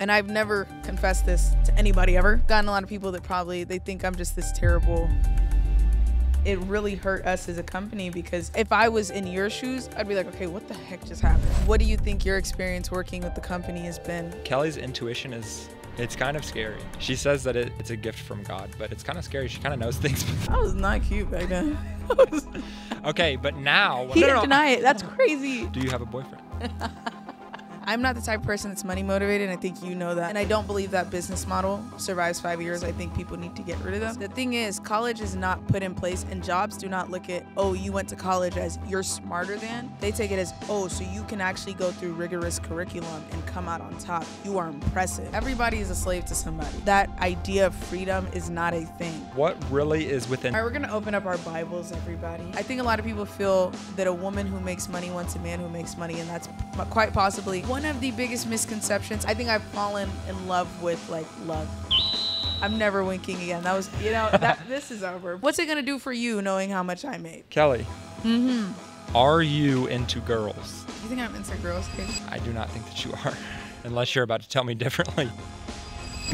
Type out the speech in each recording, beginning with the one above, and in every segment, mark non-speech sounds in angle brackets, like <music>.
And I've never confessed this to anybody ever. Gotten a lot of people that probably they think I'm just this terrible. It really hurt us as a company because if I was in your shoes, I'd be like, okay, what the heck just happened? What do you think your experience working with the company has been? Kelly's intuition is it's kind of scary. She says that it, it's a gift from God, but it's kind of scary. She kind of knows <laughs> things. I was not cute back then. <laughs> okay, but now he didn't deny it. That's crazy. Do you have a boyfriend? <laughs> I'm not the type of person that's money motivated, and I think you know that. And I don't believe that business model survives five years. I think people need to get rid of them. The thing is, college is not put in place, and jobs do not look at, oh, you went to college as you're smarter than. They take it as, oh, so you can actually go through rigorous curriculum and come out on top. You are impressive. Everybody is a slave to somebody. That idea of freedom is not a thing. What really is within? All right, we're gonna open up our Bibles, everybody. I think a lot of people feel that a woman who makes money wants a man who makes money, and that's quite possibly one of the biggest misconceptions. I think I've fallen in love with like love. I'm never winking again. That was, you know, that <laughs> this is over. What's it gonna do for you knowing how much I made? Kelly. Mm-hmm. Are you into girls? You think I'm into girls, kid? I do not think that you are, <laughs> unless you're about to tell me differently.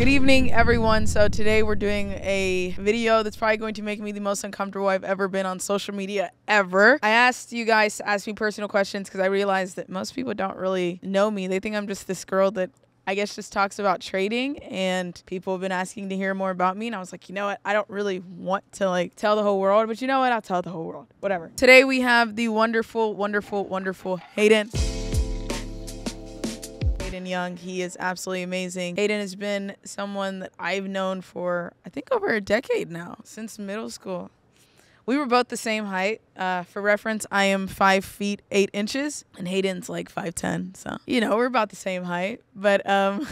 Good evening, everyone. So today we're doing a video that's probably going to make me the most uncomfortable I've ever been on social media ever. I asked you guys to ask me personal questions because I realized that most people don't really know me. They think I'm just this girl that I guess just talks about trading and people have been asking to hear more about me and I was like, you know what? I don't really want to like tell the whole world, but you know what? I'll tell the whole world. Whatever. Today we have the wonderful, wonderful, wonderful Hayden. Young. He is absolutely amazing. Hayden has been someone that I've known for, I think, over a decade now, since middle school. We were both the same height. Uh, for reference, I am five feet eight inches, and Hayden's like five ten. So you know we're about the same height. But um,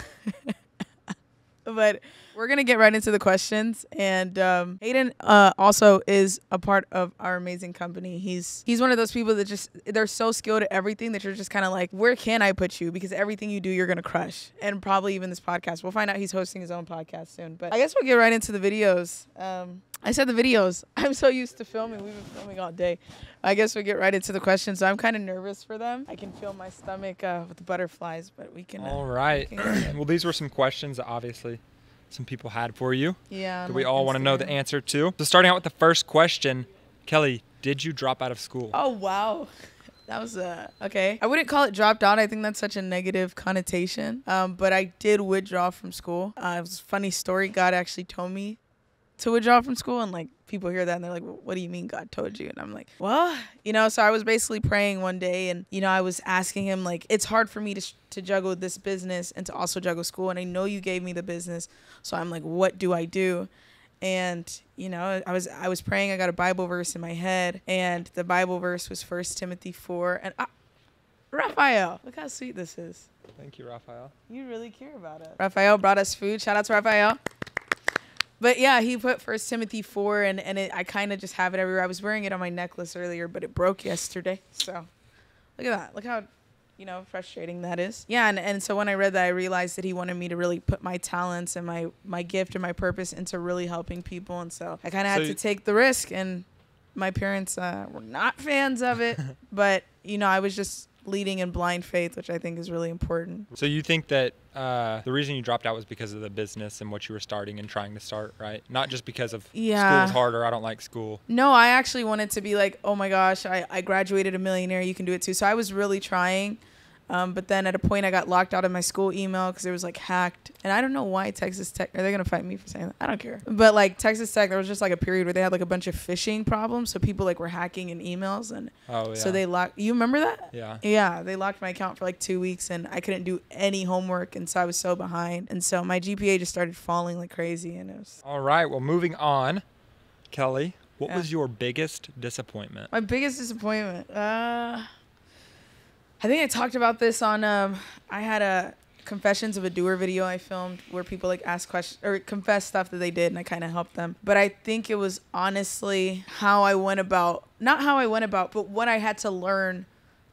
<laughs> but we're gonna get right into the questions. And um, Hayden uh, also is a part of our amazing company. He's he's one of those people that just they're so skilled at everything that you're just kind of like, where can I put you? Because everything you do, you're gonna crush. And probably even this podcast. We'll find out he's hosting his own podcast soon. But I guess we'll get right into the videos. Um, I said the videos. <laughs> I'm so used to filming. We've been filming all day. I guess we'll get right into the questions. So I'm kind of nervous for them. I can feel my stomach uh, with the butterflies, but we can. Uh, All right. can- <clears throat> well, these were some questions obviously some people had for you yeah. that we all want to know the answer to. So, starting out with the first question, Kelly, did you drop out of school? Oh wow. <laughs> That was uh okay. I wouldn't call it dropped out. I think that's such a negative connotation. Um, but I did withdraw from school. Uh, it was a funny story. God actually told me to withdraw from school, and like people hear that and they're like, "What do you mean God told you?" And I'm like, "Well, you know." So I was basically praying one day, and you know, I was asking Him like, "It's hard for me to sh- to juggle this business and to also juggle school, and I know you gave me the business, so I'm like, what do I do?" and you know i was i was praying i got a bible verse in my head and the bible verse was first timothy 4 and ah, raphael look how sweet this is Thank you, Raphael. you really care about it raphael brought us food shout out to raphael but yeah he put first timothy 4 and, and it, i kind of just have it everywhere. I was wearing it on my necklace earlier but it broke yesterday so. Look at that. Look how you know frustrating that is. Yeah and, and so when i read that i realized that he wanted me to really put my talents and my my gift and my purpose into really helping people and so i kind of So had to take the risk and my parents uh, were not fans of it. <laughs> But you know i was just leading in blind faith which i think is really important. So, you think that uh, the reason you dropped out was because of the business and what you were starting and trying to start, right? Not just because of school Yeah. is hard or I don't like school. No, I actually wanted to be like, oh my gosh, I, I graduated a millionaire. You can do it too. So I was really trying. Um, but then at a point, I got locked out of my school email because it was like hacked. And I don't know why Texas Tech, are they going to fight me for saying that? I don't care. But like Texas Tech, there was just like a period where they had like a bunch of phishing problems. So people like were hacking in emails. And Oh, yeah. so they locked, you remember that? Yeah. Yeah, they locked my account for like two weeks and I couldn't do any homework. And so I was so behind. And so my GPA just started falling like crazy. And it was All right. Well, moving on, Kelly, what Yeah. was your biggest disappointment? My biggest disappointment. Uh, I think I talked about this on. Um, I had a confessions of a doer video I filmed where people like ask questions or confess stuff that they did, and I kind of helped them. But I think it was honestly how I went about, not how I went about, but what I had to learn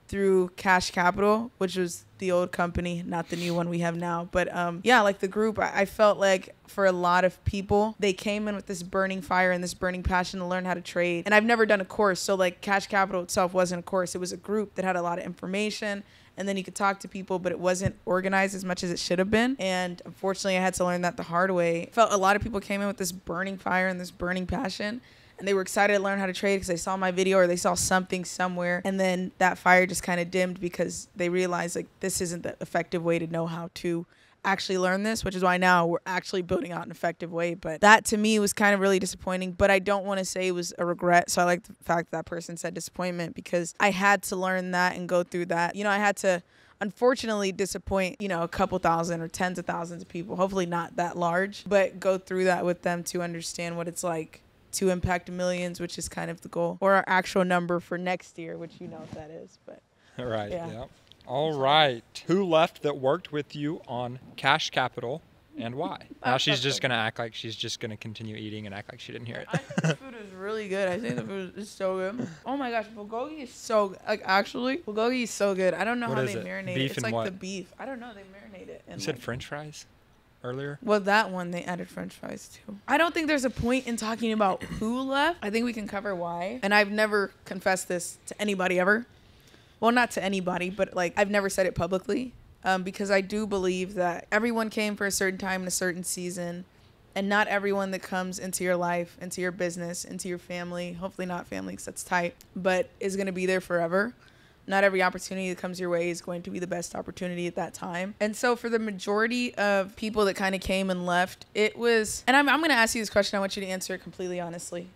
through Cash Capital, which was the old company, not the new one we have now. But um, yeah, like the group, I, I felt like for a lot of people, they came in with this burning fire and this burning passion to learn how to trade. And I've never done a course, so like Cash Capital itself wasn't a course; it was a group that had a lot of information and then you could talk to people, but it wasn't organized as much as it should have been. And unfortunately, I had to learn that the hard way. Felt a lot of people came in with this burning fire and this burning passion. And they were excited to learn how to trade because they saw my video or they saw something somewhere. And then that fire just kind of dimmed because they realized like this isn't the effective way to know how to actually learn this, which is why now we're actually building out an effective way. But that to me was kind of really disappointing. But I don't want to say it was a regret. So I like the fact that, that person said disappointment because I had to learn that and go through that. You know, I had to unfortunately disappoint, you know, a couple thousand or tens of thousands of people, hopefully not that large, but go through that with them to understand what it's like to impact millions, which is kind of the goal, or our actual number for next year, which you know what that is. But <laughs> right, yeah. yeah. All right. Who left that worked with you on Cash Capital and why? <laughs> Now she's just going to act like she's just going to continue eating and act like she didn't hear it. I think the <laughs> food is really good. I think the food is so good. Oh my gosh, bulgogi is so good. like actually bulgogi is so good. I don't know What how is they it? marinate Beef it. It's and like what? the beef. I don't know. They marinate it. You And said like, french fries earlier? well, that one they added French fries too. I don't think there's a point in talking about who left. I think we can cover why. And I've never confessed this to anybody ever. Well, not to anybody, but like I've never said it publicly. Um, because I do believe that everyone came for a certain time in a certain season, and not everyone that comes into your life, into your business, into your family, hopefully not family because that's tight, but is going to be there forever. Not every opportunity that comes your way is going to be the best opportunity at that time. And so, for the majority of people that kind of came and left, it was, and I'm, I'm going to ask you this question. I want you to answer it completely honestly.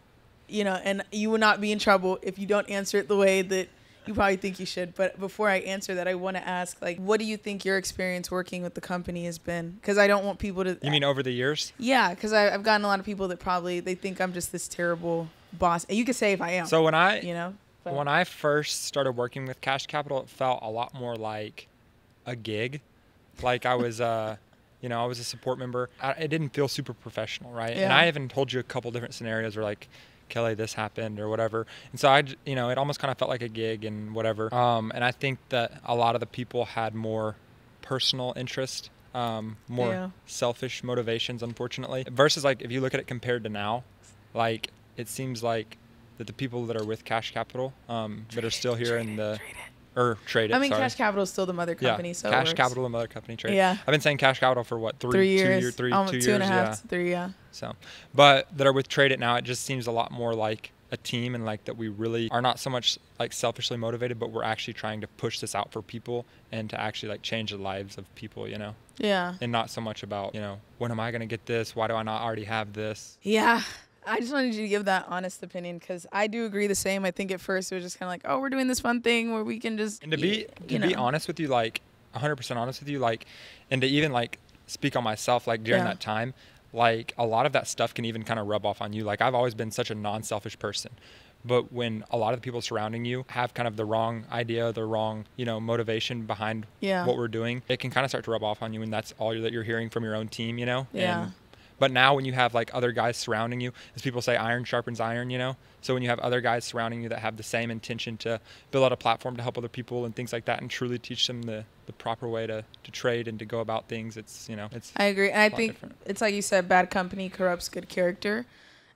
You know, and you will not be in trouble if you don't answer it the way that you probably think you should. But before I answer that, I want to ask, like, what do you think your experience working with the company has been? Because I don't want people to. You mean over the years? Yeah, because I've gotten a lot of people that probably they think I'm just this terrible boss. And you could say if I am. So when I you know. But- when I first started working with Cash Capital, it felt a lot more like a gig. Like I was, uh, <laughs> you know, I was a support member. I, it didn't feel super professional, right? Yeah. And I even told you a couple different scenarios where like, Kelly, this happened or whatever. And so I, you know, it almost kind of felt like a gig and whatever. Um, and I think that a lot of the people had more personal interest, um, more Yeah. selfish motivations, unfortunately. Versus like if you look at it compared to now, like it seems like that the people that are with Cash Capital, um, that are still here in the or trade it. I mean, sorry. Cash Capital is still the mother company, yeah, so Cash. Capital, the mother company trade. Yeah. I've been saying Cash Capital for what three, Three two years, year- three, almost two two and a years, half yeah. three, yeah. So, but that are with Trade It now, it just seems a lot more like a team and like that we really are not so much like selfishly motivated, but we're actually trying to push this out for people and to actually like change the lives of people, you know, Yeah. and not so much about, you know, when am I going to get this? Why do I not already have this? Yeah. I just wanted you to give that honest opinion because I do agree the same. I think at first it was just kind of like, oh, we're doing this fun thing where we can just. And to be to you be honest with you, like 100% honest with you, like, and to even like speak on myself, like during Yeah. that time, like a lot of that stuff can even kind of rub off on you. Like I've always been such a non-selfish person, but when a lot of the people surrounding you have kind of the wrong idea, the wrong you know motivation behind Yeah. what we're doing, it can kind of start to rub off on you, and that's all that you're hearing from your own team, you know. Yeah. And, but now when you have like other guys surrounding you, as people say, iron sharpens iron, you know. So when you have other guys surrounding you that have the same intention to build out a platform to help other people and things like that, and truly teach them the, the proper way to, to trade and to go about things, it's you know it's I agree. And I think different. it's like you said, bad company corrupts good character.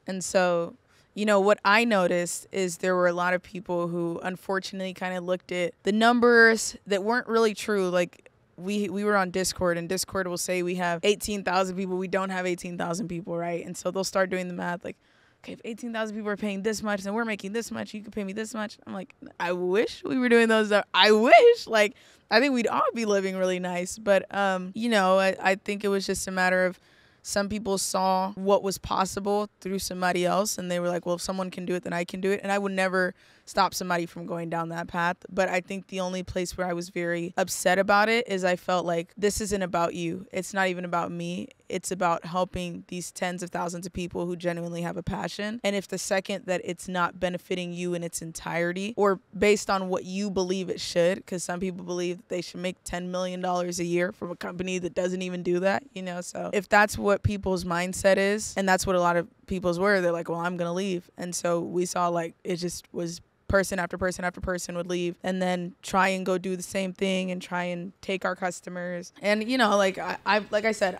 And so, you know, what I noticed is there were a lot of people who unfortunately kind of looked at the numbers that weren't really true. Like we we were on Discord and Discord will say we have 18,000 people. We don't have 18,000 people, right? And so they'll start doing the math like okay, if 18,000 people are paying this much and we're making this much, you could pay me this much. I'm like, I wish we were doing those. I wish. Like, I think we'd all be living really nice. But, um, you know, I, I think it was just a matter of some people saw what was possible through somebody else and they were like, well, if someone can do it, then I can do it. And I would never stop somebody from going down that path. But I think the only place where I was very upset about it is I felt like this isn't about you. It's not even about me. It's about helping these tens of thousands of people who genuinely have a passion. And if the second that it's not benefiting you in its entirety or based on what you believe it should, because some people believe that they should make $10 million a year from a company that doesn't even do that, you know? So if that's what people's mindset is, and that's what a lot of people's were, they're like, well, I'm going to leave. And so we saw like it just was person after person after person would leave and then try and go do the same thing and try and take our customers. And you know, like I, I like I said,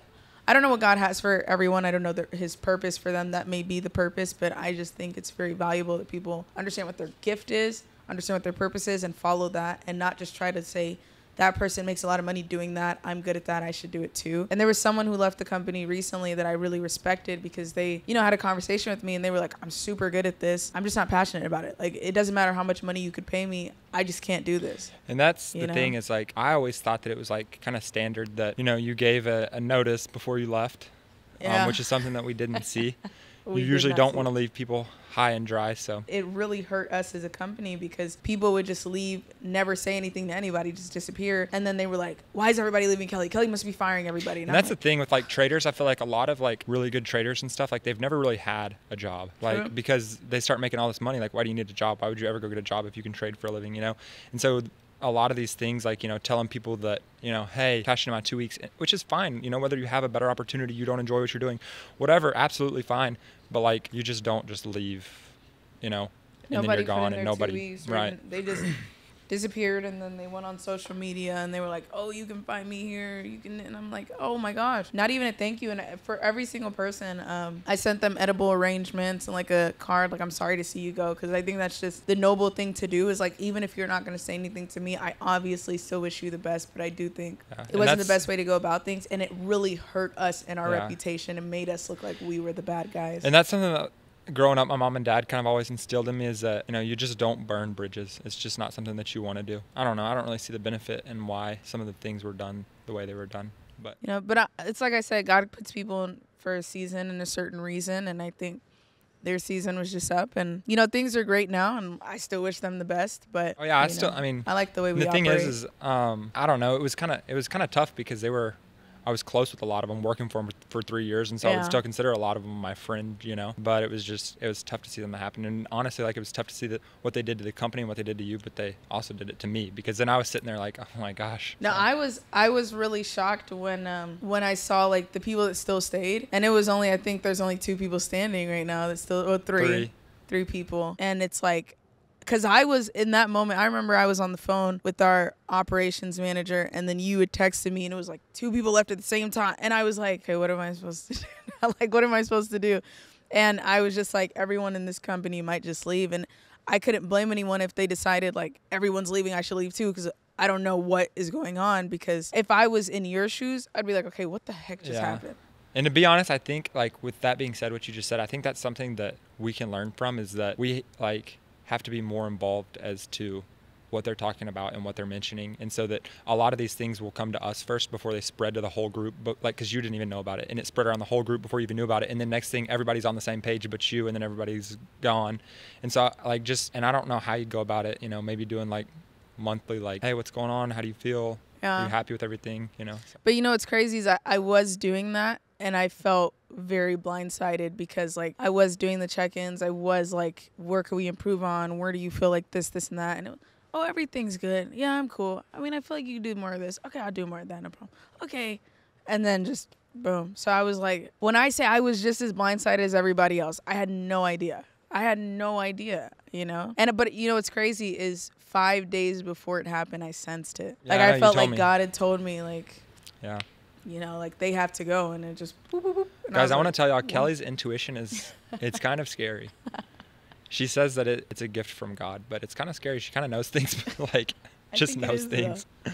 I don't know what God has for everyone. I don't know the, his purpose for them. That may be the purpose, but I just think it's very valuable that people understand what their gift is, understand what their purpose is, and follow that, and not just try to say, that person makes a lot of money doing that. I'm good at that. I should do it too. And there was someone who left the company recently that I really respected because they, you know, had a conversation with me and they were like, I'm super good at this. I'm just not passionate about it. Like, it doesn't matter how much money you could pay me. I just can't do this. And that's You the know? thing is like, I always thought that it was like kind of standard that, you know, you gave a, a notice before you left, Yeah. um, which is something that we didn't see. <laughs> We you usually don't want to leave people high and dry. So it really hurt us as a company because people would just leave, never say anything to anybody, just disappear. And then they were like, why is everybody leaving Kelly? Kelly must be firing everybody. And I'm that's the thing with like traders. I feel like a lot of like really good traders and stuff, like they've never really had a job. Like True. because they start making all this money. Like, why do you need a job? Why would you ever go get a job if you can trade for a living? You know. And so a lot of these things, like you know, telling people that you know, hey, cash in my two weeks, which is fine. You know, whether you have a better opportunity, you don't enjoy what you're doing, whatever, absolutely fine. But like, you just don't just leave. You know. And then you're gone and nobody right They just disappeared and then they went on social media and they were like, "Oh, you can find me here. You can." And I'm like, "Oh my gosh!" Not even a thank you. And for every single person, um, I sent them edible arrangements and like a card, like, "I'm sorry to see you go," because I think that's just the noble thing to do. Is like, even if you're not gonna say anything to me, I obviously still wish you the best. But I do think Yeah, it wasn't the best way to go about things, and it really hurt us and our Yeah. reputation and made us look like we were the bad guys. And that's something that growing up, my mom and dad kind of always instilled in me is that, you know, you just don't burn bridges. It's just not something that you want to do. I don't know. I don't really see the benefit and why some of the things were done the way they were done. But You know, but I, it's like I said, God puts people in for a season and a certain reason, and I think their season was just up, and you know things are great now, and I still wish them the best. But oh yeah, I you still, I mean, I like the way we the thing operate. is, is um, I don't know. It was kind of, it was kind of tough because they were, I was close with a lot of them, working for them for three years, and so I would still consider a lot of them my friend, you know. But it was just, it was tough to see them happen, and honestly, like it was tough to see that what they did to the company and what they did to you, but they also did it to me because then I was sitting there like, oh my gosh. No, So- I was I was really shocked when um when I saw like the people that still stayed, and it was only I think there's only two people standing right now. That's still or three, Three. three people, and it's like. Cause I was in that moment. I remember I was on the phone with our operations manager, and then you had texted me, and it was like two people left at the same time, and I was like, "Okay, what am I supposed to <laughs> do? like, what am I supposed to do?" And I was just like, everyone in this company might just leave, and I couldn't blame anyone if they decided like everyone's leaving, I should leave too, because I don't know what is going on. Because if I was in your shoes, I'd be like, okay, what the heck just Yeah. happened? And to be honest, I think like with that being said, what you just said, I think that's something that we can learn from is that we like have to be more involved as to what they're talking about and what they're mentioning, and so that a lot of these things will come to us first before they spread to the whole group. But like, because you didn't even know about it, and it spread around the whole group before you even knew about it, and then next thing everybody's on the same page but you, and then everybody's gone, and so like just and I don't know how you go about it. You know, maybe doing like monthly, like, hey, what's going on? How do you feel? Are Yeah. you happy with everything? You know. So. But you know what's crazy is I, I was doing that and I felt very blindsided because like I was doing the check-ins. I was like, where can we improve on? Where do you feel like this, this, and that? And it, oh, everything's good. Yeah, I'm cool. I mean, I feel like you can do more of this. Okay, I'll do more of that. No problem. Okay, and then just boom. So I was like, when I say I was just as blindsided as everybody else, I had no idea. I had no idea, you know. And but you know what's crazy is five days before it happened, I sensed it. Yeah, like I I felt like me. God had told me like Yeah. you know, like they have to go, and it just boop, boop, boop. And Guys, was I want to tell y'all? Kelly's intuition is it's kind of scary. <laughs> She says that it, it's a gift from God, but it's kind of scary. She kind of knows things, <laughs> but like just knows things. though.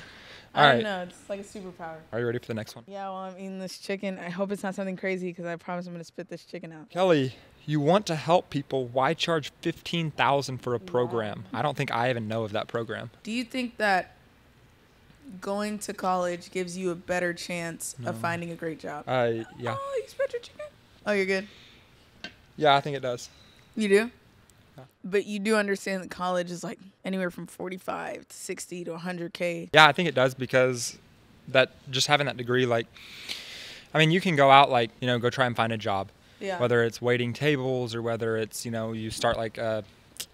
Things. I All don't right. know. It's like a superpower. Are you ready for the next one? Yeah, well, I'm eating this chicken. I hope it's not something crazy because I promise I'm gonna spit this chicken out. Kelly, you want to help people. Why charge 15000 for a Wow. program? I don't think I even know of that program. Do you think that going to college gives you a better chance No. of finding a great job? Uh, yeah. Oh, you spit your chicken? Oh, you're good. Yeah, I think it does. You do? But you do understand that college is like anywhere from 45 to 60 to 100K. Yeah, I think it does because that just having that degree, like, I mean, you can go out, like, you know, go try and find a job. Yeah. whether it's waiting tables or whether it's you know you start like a,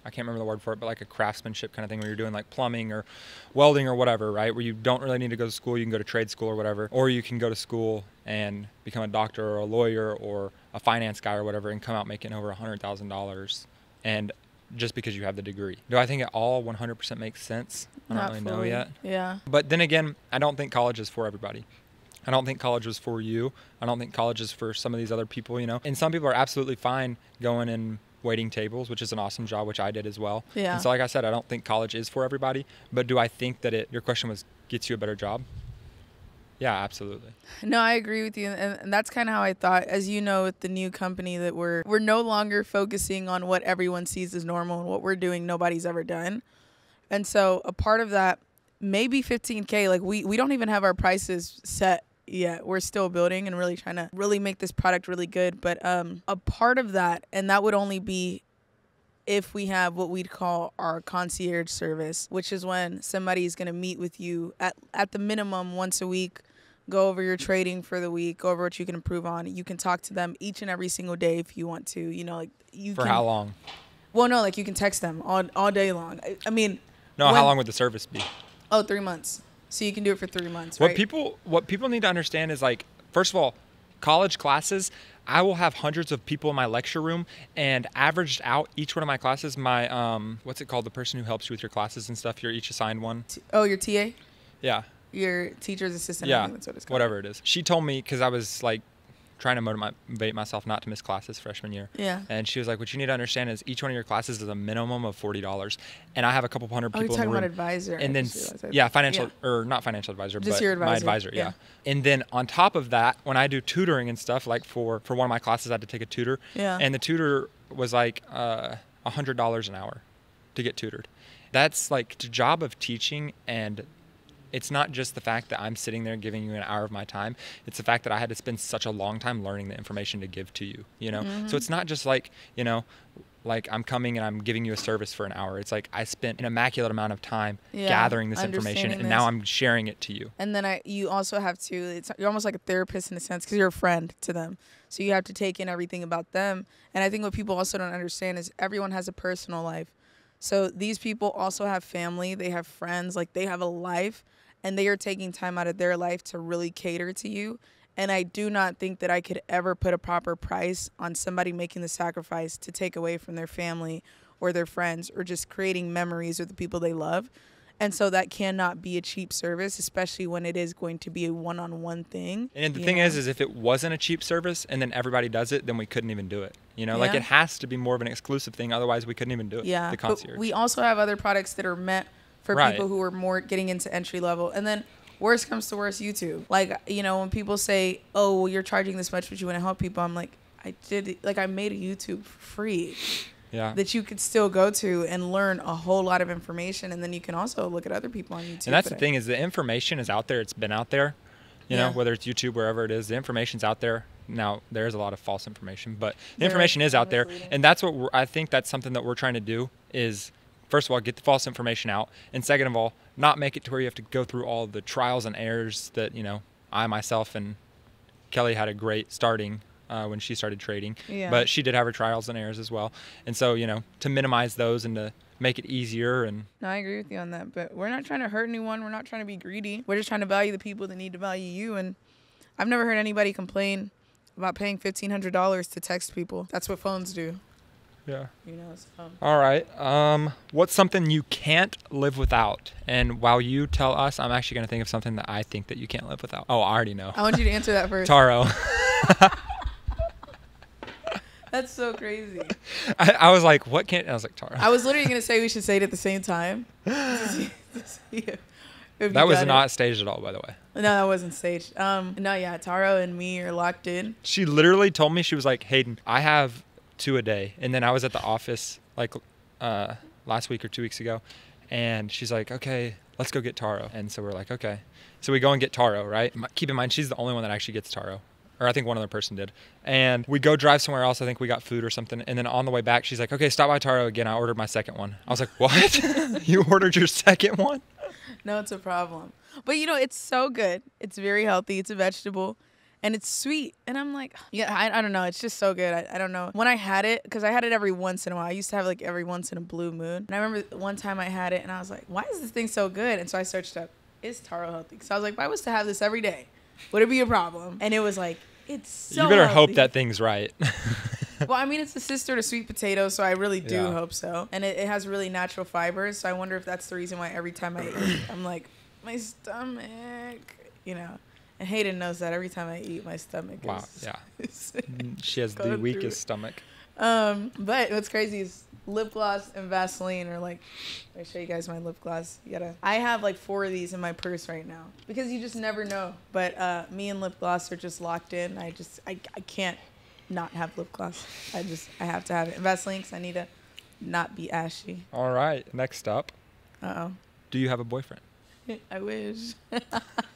I can't remember the word for it, but like a craftsmanship kind of thing where you're doing like plumbing or welding or whatever, right? Where you don't really need to go to school, you can go to trade school or whatever, or you can go to school and become a doctor or a lawyer or a finance guy or whatever and come out making over hundred thousand dollars. And just because you have the degree. Do I think it all 100% makes sense? I don't Not really know fully. yet. Yeah. But then again, I don't think college is for everybody. I don't think college was for you. I don't think college is for some of these other people, you know. And some people are absolutely fine going and waiting tables, which is an awesome job, which I did as well. Yeah. And so, like I said, I don't think college is for everybody. But do I think that it? Your question was gets you a better job. Yeah, absolutely. No, I agree with you, and, and that's kind of how I thought. As you know, with the new company that we're we're no longer focusing on what everyone sees as normal and what we're doing nobody's ever done, and so a part of that maybe 15k. Like we we don't even have our prices set yet. We're still building and really trying to really make this product really good. But um, a part of that, and that would only be if we have what we'd call our concierge service, which is when somebody is going to meet with you at, at the minimum once a week, go over your trading for the week, go over what you can improve on. You can talk to them each and every single day if you want to. You know, like you For can, how long? Well, no, like you can text them all all day long. I, I mean, No, when- how long would the service be? Oh, three months. So you can do it for three months, What right? people what people need to understand is like first of all, college classes, I will have hundreds of people in my lecture room and averaged out each one of my classes, my um what's it called? The person who helps you with your classes and stuff, you're each assigned one. T- oh, your TA, Yeah. Your teacher's assistant. Yeah. that's what it's called. Whatever it is. She told me cuz I was like trying to motivate myself not to miss classes freshman year. Yeah. And she was like, "What you need to understand is each one of your classes is a minimum of forty dollars, and I have a couple hundred Oh, you're people in talking about advisor. And then just realized that. yeah financial Yeah. or not financial advisor Just but your my advisor, advisor yeah. yeah. and then on top of that when i do tutoring and stuff like for for one of my classes i had to take a tutor Yeah. and the tutor was like uh, a hundred dollars an hour to get tutored that's like the job of teaching and it's not just the fact that I'm sitting there giving you an hour of my time. It's the fact that I had to spend such a long time learning the information to give to you, you know? Mm-hmm. So it's not just like, you know, like I'm coming and I'm giving you a service for an hour. It's like I spent an immaculate amount of time Yeah, gathering this information and now. I'm sharing it to you. And then I, you also have to. It's you're almost like a therapist in a sense because you're a friend to them. So you have to take in everything about them. And I think what people also don't understand is everyone has a personal life. So these people also have family. They have friends. Like they have a life, and they are taking time out of their life to really cater to you. And I do not think that I could ever put a proper price on somebody making the sacrifice to take away from their family or their friends or just creating memories with the people they love. And so that cannot be a cheap service, especially when it is going to be a one-on-one thing. And the thing is, is if it wasn't a cheap service and then everybody does it, then we couldn't even do it. You know, like it has to be more of an exclusive thing. Otherwise, we couldn't even do it. yeah, The but concierge. we also have other products that are meant for Right. people who are more getting into entry level. And then worst comes to worst, YouTube. Like you know, when people say, "Oh, well, you're charging this much, but you want to help people," I'm like, I did it- like I made a YouTube for free yeah. that you could still go to and learn a whole lot of information, and then you can also look at other people on YouTube. And that's the thing is the information is out there. It's been out there, you Yeah. know, whether it's YouTube, wherever it is, the information's out there. Now there's a lot of false information, but the information is is out there, and that's what we're, I think that's something that we're trying to do is first of all get the false information out, and second of all not make it to where you have to go through all the trials and errors that you know I myself and Kelly had a great starting. Uh, when she started trading, Yeah. but she did have her trials and errors as well, and so you know to minimize those and to make it easier and No, I agree with you on that. But we're not trying to hurt anyone. We're not trying to be greedy. We're just trying to value the people that need to value you. And I've never heard anybody complain about paying fifteen hundred dollars to text people. That's what phones do. Yeah. You know. So. All right. Um, what's something you can't live without? And while you tell us, I'm actually going to think of something that I think that you can't live without. Oh, I already know. I want you to answer that first. Taro. <laughs> That's so crazy. <laughs> I, I was like, what can't? I was like, Taro. I was literally gonna say we should say it at the same time. <laughs> To see- to see if- if that was got it. not staged at all, by the way. No, that wasn't staged. Um, no, yeah, Taro and me are locked in. She literally told me she was like, Hayden, I have two a day, and then I was at the office like uh, last week or two weeks ago, and she's like, okay, let's go get Taro, and so we're like, okay, so we go and get Taro, right? Keep in mind, she's the only one that actually gets Taro. Or I think one other person did. And we go drive somewhere else. I think we got food or something. And then on the way back, she's like, okay, stop by Taro again. I ordered my second one. I was like, what? <laughs> you ordered your second one? No, it's a problem. But you know, it's so good. It's very healthy. It's a vegetable. And it's sweet. And I'm like, <sighs> yeah, I, I don't know. It's just so good. I, I don't know. When I had it, because I had it every once in a while. I used to have like every once in a blue moon. And I remember one time I had it and I was like, why is this thing so good? And so I searched up, is taro healthy? So I was like, if I was to have this every day, would it be a problem? And it was like, it's so you better hope that thing's right. <laughs> well, I mean, it's the sister to sweet potato, so I really do Yeah. hope so. And it, it has really natural fibers, so I wonder if that's the reason why every time I eat, I'm like, my stomach, you know. And Hayden knows that every time I eat, my stomach Wow, is. yeah. <laughs> is- Mm, She has the weakest stomach. um, but what's crazy is lip gloss and Vaseline are like. Let me show you guys my lip gloss. You gotta. I have like four of these in my purse right now because you just never know. But uh, me and lip gloss are just locked in. I just I, I can't not have lip gloss. I just I have to have it. And Vaseline 'cause I need to not be ashy. All right. Next up, Uh oh. do you have a boyfriend? <laughs> I wish. <laughs>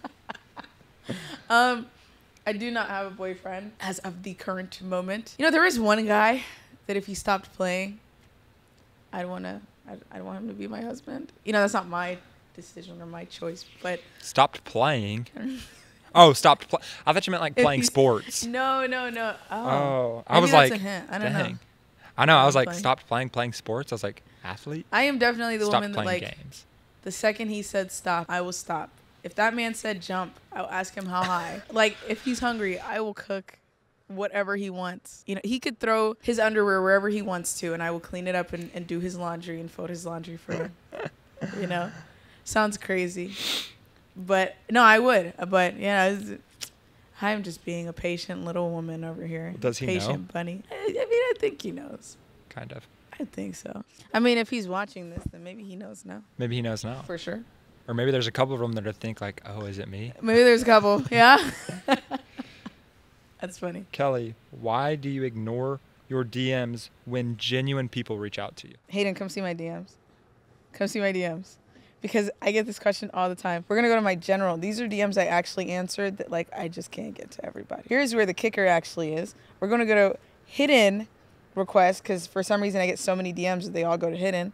um, I do not have a boyfriend as of the current moment. You know, there is one guy that if he stopped playing, I'd wanna. I'd, I'd want him to be my husband. You know, that's not my decision or my choice, but Stopped playing. <laughs> Oh, stopped playing. I thought you meant like playing sports. no, no, no. Oh, Oh, I was like. I don't dang. know. I know. I was like, playing. stopped playing playing sports. I was like, athlete. I am definitely the Stopped woman that like games. the second he said stop, I will stop. If that man said jump, I'll ask him how high. like if he's hungry, I will cook whatever he wants. You know, he could throw his underwear wherever he wants to and I will clean it up and, and do his laundry and fold his laundry for him. you know? Sounds crazy. But no, I would. But yeah, it's- I'm just being a patient little woman over here. Does he know? patient bunny. I, I mean, I think he knows. Kind of. I think so. I mean, if he's watching this, then maybe he knows now Maybe he knows now. for sure. Or maybe there's a couple of them that are think like, oh, is it me? Maybe there's a couple. <laughs> Yeah. That's funny. Kelly, why do you ignore your DMs when genuine people reach out to you? Hayden, come see my DMs. Come see my DMs. Because I get this question all the time. We're gonna go to my general. These are DMs I actually answered that like I just can't get to everybody. Here's where the kicker actually is. We're gonna go to hidden requests because for some reason I get so many DMs that they all go to hidden.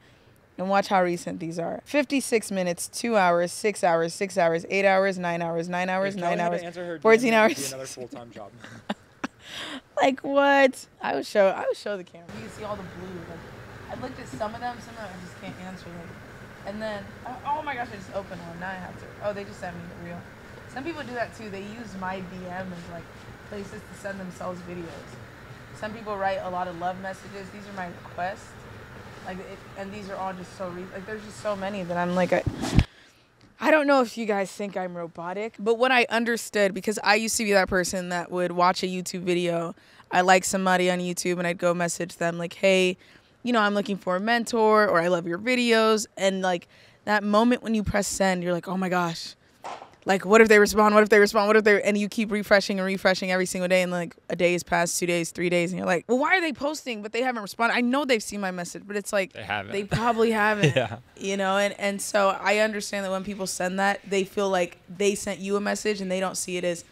And watch how recent these are. 56 minutes, 2 hours, 6 hours, 6 hours, 8 hours, 9 hours, 9 hours, 9 hours. 14 hours. another full-time job. <laughs> Like what? I would show. I would show the camera. You can see all the blue. Like I looked at some of them. Some of them I just can't answer. Like, and then oh, oh my gosh, I just opened one. Now I have to. Oh, they just sent me the reel. Some people do that too. They use my DM as like places to send themselves videos. Some people write a lot of love messages. These are my requests. Like it, and these are all just so re- like there's just so many that I'm like I, I don't know if you guys think I'm robotic, but what I understood because I used to be that person that would watch a YouTube video. I like somebody on YouTube and I'd go message them like, "Hey, you know, I'm looking for a mentor or I love your videos." And like that moment when you press send, you're like, "Oh my gosh." Like what if they respond? What if they respond? What if they and you keep refreshing and refreshing every single day and like a day has passed, 2 days, 3 days and you're like, "Well, why are they posting but they haven't responded?" I know they've seen my message, but it's like They haven't. they probably <laughs> haven't yeah. you know and and so i understand that when people send that they feel like they sent you a message and they don't see it as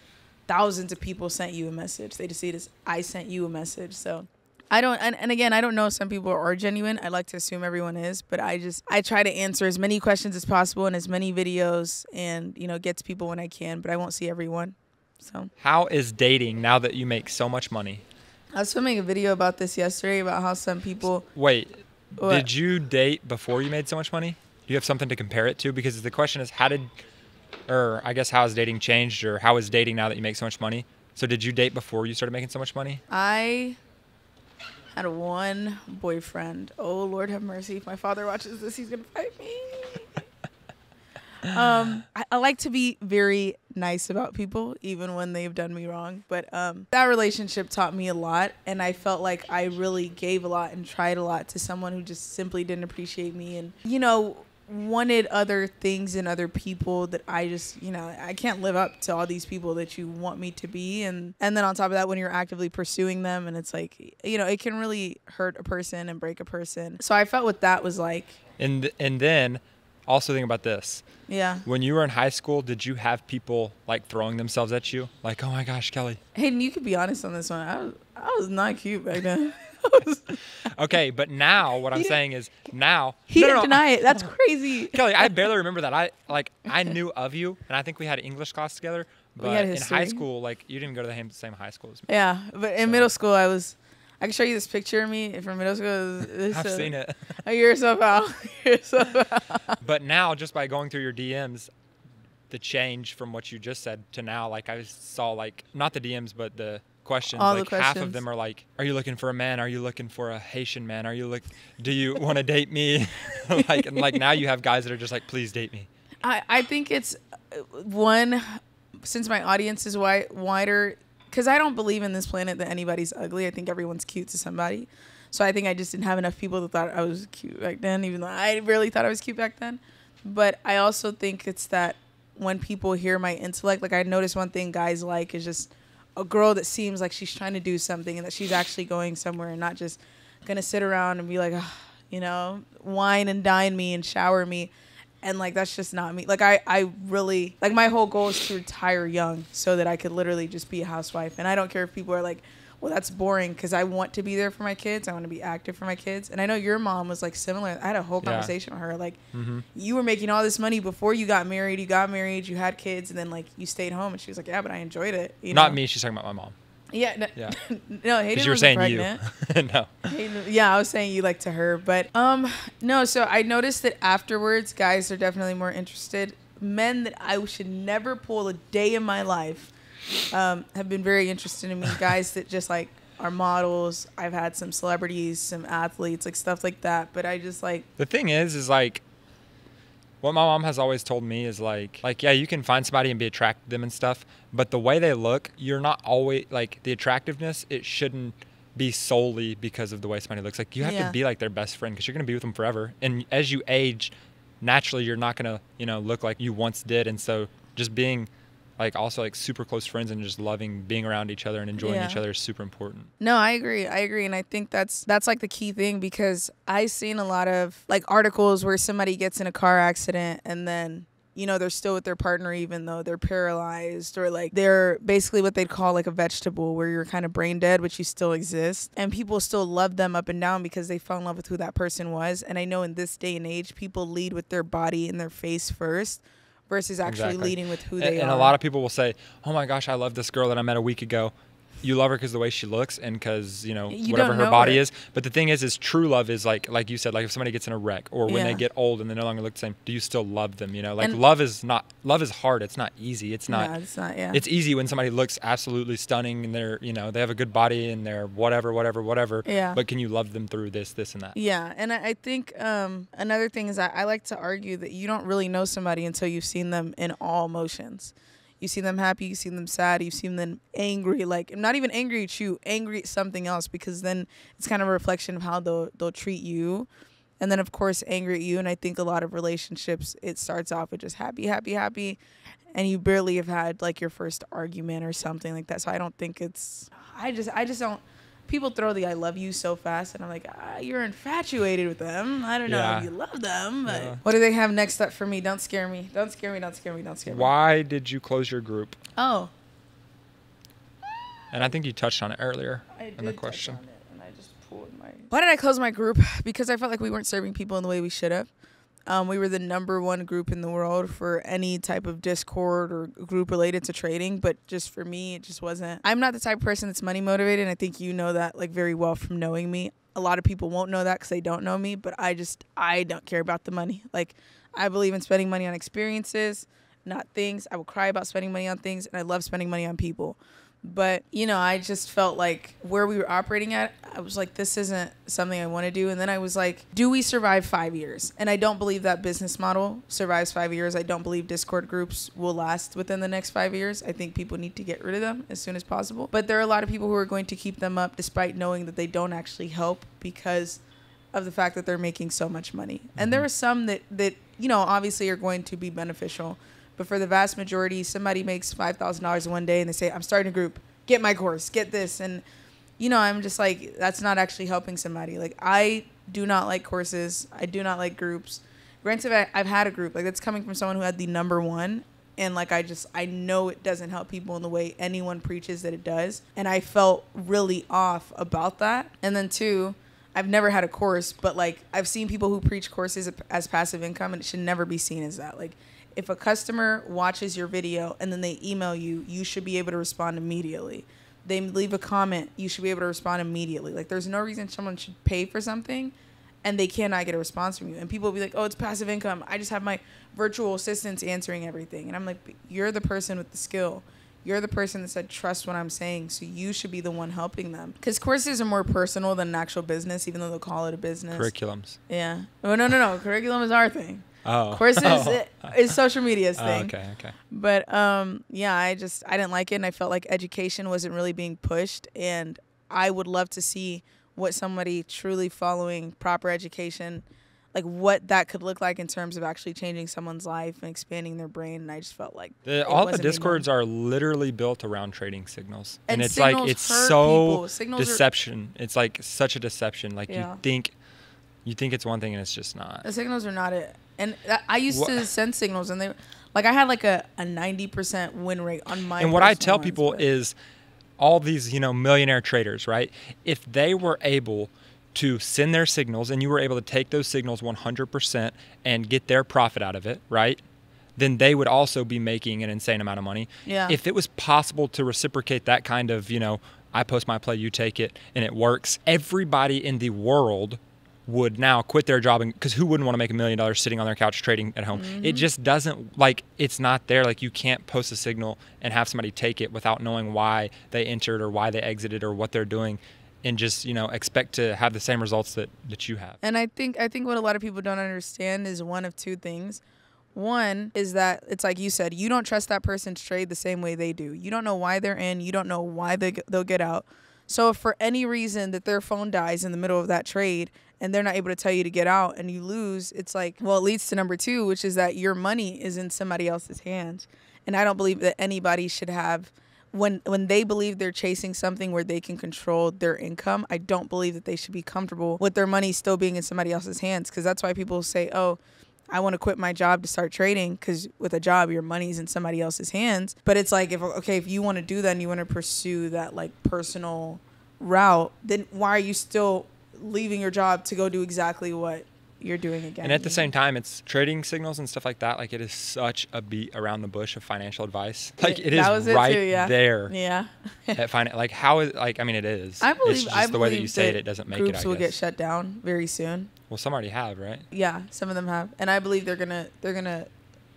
thousands of people sent you a message they just see it as i sent you a message so i don't and, and again i don't know if some people are genuine i like to assume everyone is but i just i try to answer as many questions as possible in as many videos and you know get to people when i can but i won't see everyone so How is dating now that you make so much money? i was filming a video about this yesterday about how some people Wait, What? did you date before you made so much money? Do you have something to compare it to? Because the question is, how did, or I guess, how has dating changed, or how is dating now that you make so much money? So did you date before you started making so much money? I had one boyfriend. Oh Lord, have mercy! If my father watches this, he's gonna fight me. um, I, I like to be very nice about people, even when they've done me wrong. But um, that relationship taught me a lot, and I felt like I really gave a lot and tried a lot to someone who just simply didn't appreciate me, and you know wanted other things and other people that I just, you know, I can't live up to all these people that you want me to be and and then on top of that when you're actively pursuing them and it's like, you know, it can really hurt a person and break a person. So I felt what that was like. And th- and then, also think about this. Yeah. When you were in high school, did you have people like throwing themselves at you? Like, oh my gosh, Kelly. Hayden, you could be honest on this one. I was I was not cute back then. <laughs> I <laughs> Okay, but now what I'm saying is now. he No, no, didn't no. deny it. That's crazy. Kelly, I barely remember that. I like I knew of you, and I think we had English class together. But in high school, like you didn't go to the same- high school as me. Yeah, but in So- middle school I was I can show you this picture of me from middle school. This, <laughs> I've uh, seen it. A year or so out. <laughs> A year or so. But now, just by going through your DMs, the change from what you just said to now. Like I saw like not the DMs, but the questions. All the like half of them are like, "Are you looking for a man? Are you looking for a Haitian man? Are you look? Do you want to date me?" <laughs> like and like now you have guys that are just like, "Please date me." I, I think it's uh, one since my audience is wi- wider because I don't believe in this planet that anybody's ugly. I think everyone's cute to somebody. So I think I just didn't have enough people that thought I was cute back then, even though I really thought I was cute back then. But I also think it's that when people hear my intellect, like I notice one thing guys like is just a girl that seems like she's trying to do something and that she's actually going somewhere and not just gonna sit around and be like, you know, wine and dine me and shower me. And like that's just not me. Like I, I really like my whole goal is to retire young so that I could literally just be a housewife. And I don't care if people are like, well, that's boring because I want to be there for my kids. I want to be active for my kids. And I know your mom was like similar. I had a whole Yeah. conversation with her. Like, hmm you were making all this money before you got married. You got married, you had kids, and then like you stayed home. And she was like, yeah, but I enjoyed it. You Not know? me. She's talking about my mom. Yeah. No, Yeah. <laughs> no Hayden Because you were saying pregnant. you. <laughs> no. Hayden- yeah, I was saying you like to her, but um, no. So I noticed that afterwards, guys are definitely more interested. Men that I should never pull a day in my life um, have been very interested in me. <laughs> Guys that just like are models. I've had some celebrities, some athletes, like stuff like that. But I just like The thing is, is like, what my mom has always told me is like, like yeah, you can find somebody and be attracted to them and stuff, but the way they look, you're not always like the attractiveness. It shouldn't be solely because of the way somebody looks. Like you have Yeah. to be like their best friend because you're gonna be with them forever. And as you age, naturally, you're not gonna you know look like you once did. And so just being like also like super close friends and just loving being around each other and enjoying Yeah. each other is super important. No, I agree. I agree, and I think that's that's like the key thing because I've seen a lot of like articles where somebody gets in a car accident and then you know they're still with their partner even though they're paralyzed or like they're basically what they'd call like a vegetable where you're kind of brain dead but you still exist and people still love them up and down because they fell in love with who that person was and i know in this day and age people lead with their body and their face first versus actually Exactly. leading with who they and are And a lot of people will say, "Oh my gosh, I love this girl that I met a week ago." You love her because the way she looks and because you know You whatever her know body her. is. But the thing is, is true love is like like you said, like if somebody gets in a wreck or when they get old and they no longer look the same, do you still love them? You know, like And- love is not love is hard. It's not easy. It's not. no, it's not yeah It's easy when somebody looks absolutely stunning and they're you know they have a good body and they're whatever whatever whatever. Yeah. But can you love them through this this and that? Yeah, and I, I think um, another thing is I, I like to argue that you don't really know somebody until you've seen them in all emotions. You see them happy, you see them sad, you've seen them angry, like not even angry at you, angry at something else, because then it's kind of a reflection of how they'll they'll treat you, and then of course angry at you. And I think a lot of relationships it starts off with just happy, happy, happy, and you barely have had like your first argument or something like that. So I don't think it's. I just I just don't people throw the I love you so fast, and I'm like, ah, you're infatuated with them. I don't know Yeah. if you love them. But Yeah. what do they have next up for me? Don't scare me. Don't scare me. Don't scare me. Don't scare me. Why did you close your group? Oh, And I think you touched on it earlier I in did the touch question. on it, and I just pulled my. Why did I close my group? <laughs> Because I felt like we weren't serving people in the way we should have. Um, we were the number one group in the world for any type of Discord or group related to trading, but just for me, it just wasn't. I'm not the type of person that's money motivated, and I think you know that like very well from knowing me. A lot of people won't know that because they don't know me, but I just I don't care about the money. <laughs> Like I believe in spending money on experiences, not things. I will cry about spending money on things, and I love spending money on people. But, you know, I just felt like where we were operating at, I was like, this isn't something I want to do. And then I was like, do we survive five years? And I don't believe that business model survives five years. I don't believe Discord groups will last within the next five years. I think people need to get rid of them as soon as possible. But there are a lot of people who are going to keep them up despite knowing that they don't actually help because of the fact that they're making so much money. And there mm-hmm. are some that, that, you know, obviously are going to be beneficial. But for the vast majority, somebody makes five thousand dollars one day and they say, I'm starting a group, get my course, get this and you know, I'm just like, that's not actually helping somebody. Like I do not like courses. I do not like groups. Granted I, I've had a group. Like that's coming from someone who had the number one and like I just I know it doesn't help people in the way anyone preaches that it does. And I felt really off about that. And then two, I've never had a course, but like I've seen people who preach courses as passive income, and it should never be seen as that. Like if a customer watches your video and then they email you, you should be able to respond immediately. They leave a comment, you should be able to respond immediately. Like there's no reason someone should pay for something and they cannot get a response from you. And people will be like, "Oh, it's passive income. I just have my virtual assistants answering everything." And I'm like, "You're the person with the skill. You're the person that said trust what I'm saying, so you should be the one helping them." Because courses are more personal than an actual business, even though they'll call it a business. Curriculums. Yeah. Oh no no no. Curriculum is our thing. Oh. Courses <laughs> Oh. is social media's Oh, thing. okay. Okay. But um, yeah, I just I didn't like it, and I felt like education wasn't really being pushed, and I would love to see what somebody truly following proper education, like what that could look like in terms of actually changing someone's life and expanding their brain. And I just felt like The, all the discords done. are literally built around trading signals, and, And it's like it's so. Signals are- deception. It's like such a deception. Like Yeah. you think, you think it's one thing, and it's just not. the signals are not it. And I used Wha- to send signals, and they like I had like a a ninety percent win rate on my. and what I tell people but- is, all these you know millionaire traders, right? If they were able to send their signals, and you were able to take those signals 100% and get their profit out of it, right? Then they would also be making an insane amount of money. Yeah. If it was possible to reciprocate that kind of, you know, I post my play, you take it, and it works, everybody in the world would now quit their job because who wouldn't want to make a million dollars sitting on their couch trading at home Mm-hmm. it just doesn't like it's not there like you can't post a signal and have somebody take it without knowing why they entered or why they exited or what they're doing and just you know expect to have the same results that that you have And I think I think what a lot of people don't understand is one of two things. One is that it's like you said, you don't trust that person's trade the same way they do. You don't know why they're in. You don't know why they they'll get out. So if for any reason that their phone dies in the middle of that trade and they're not able to tell you to get out and you lose, it's like well, it leads to number two, which is that your money is in somebody else's hands. And I don't believe that anybody should have when when they believe they're chasing something where they can control their income, I don't believe that they should be comfortable with their money still being in somebody else's hands because that's why people say, "Oh, I want to quit my job to start trading because with a job your money's in somebody else's hands." But it's like if okay, if you want to do that and you want to pursue that like personal route, then why are you still leaving your job to go do exactly what you're doing again? and at the same time it's trading signals and stuff like that like it is such a beat around the bush of financial advice like it is That was it right too, yeah. there yeah. at fin- like how is like i mean it is I believe it's just I the way that you say it that it doesn't make groups it I will get shut down very soon. well some already have right Yeah, some of them have, and I believe they're gonna they're gonna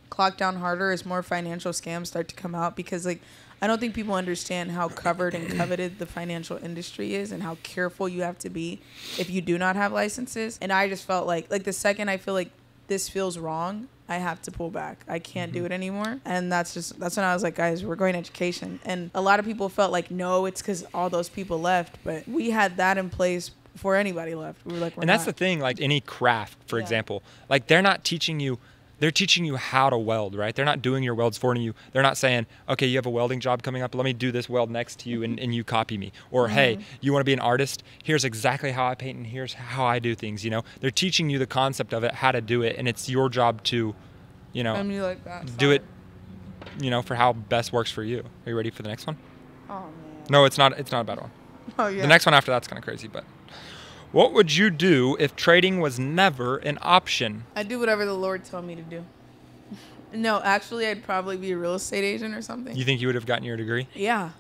clock down harder as more financial scams start to come out because like I don't think people understand how covered and coveted the financial industry is and how careful you have to be if you do not have licenses. And I just felt like like the second I feel like this feels wrong, I have to pull back. I can't do mm-hmm. it anymore. And that's just that's when I was like, guys, we're going to education. And a lot of people felt like no, it's because all those people left, but we had that in place before anybody left. We were like, we're and that's the thing like any craft for Yeah. example like they're not teaching you they're teaching you how to weld right? They're not doing your welds for you. They're not saying okay you have a welding job coming up. Let me do this weld next to you and, and you copy me. Or hey you want to be an artist? Here's exactly how i paint and here's how i do things you know? They're teaching you the concept of it how to do it and it's your job to you know like do it you know for how best works for you. Are you ready for the next one? Oh man. no it's not it's not a bad one. Oh yeah. the next one after that's kind of crazy, but what would you do if trading was never an option? I'd do whatever the Lord told me to do. <laughs> No, actually, I'd probably be a real estate agent or something. You think you would have gotten your degree? Yeah.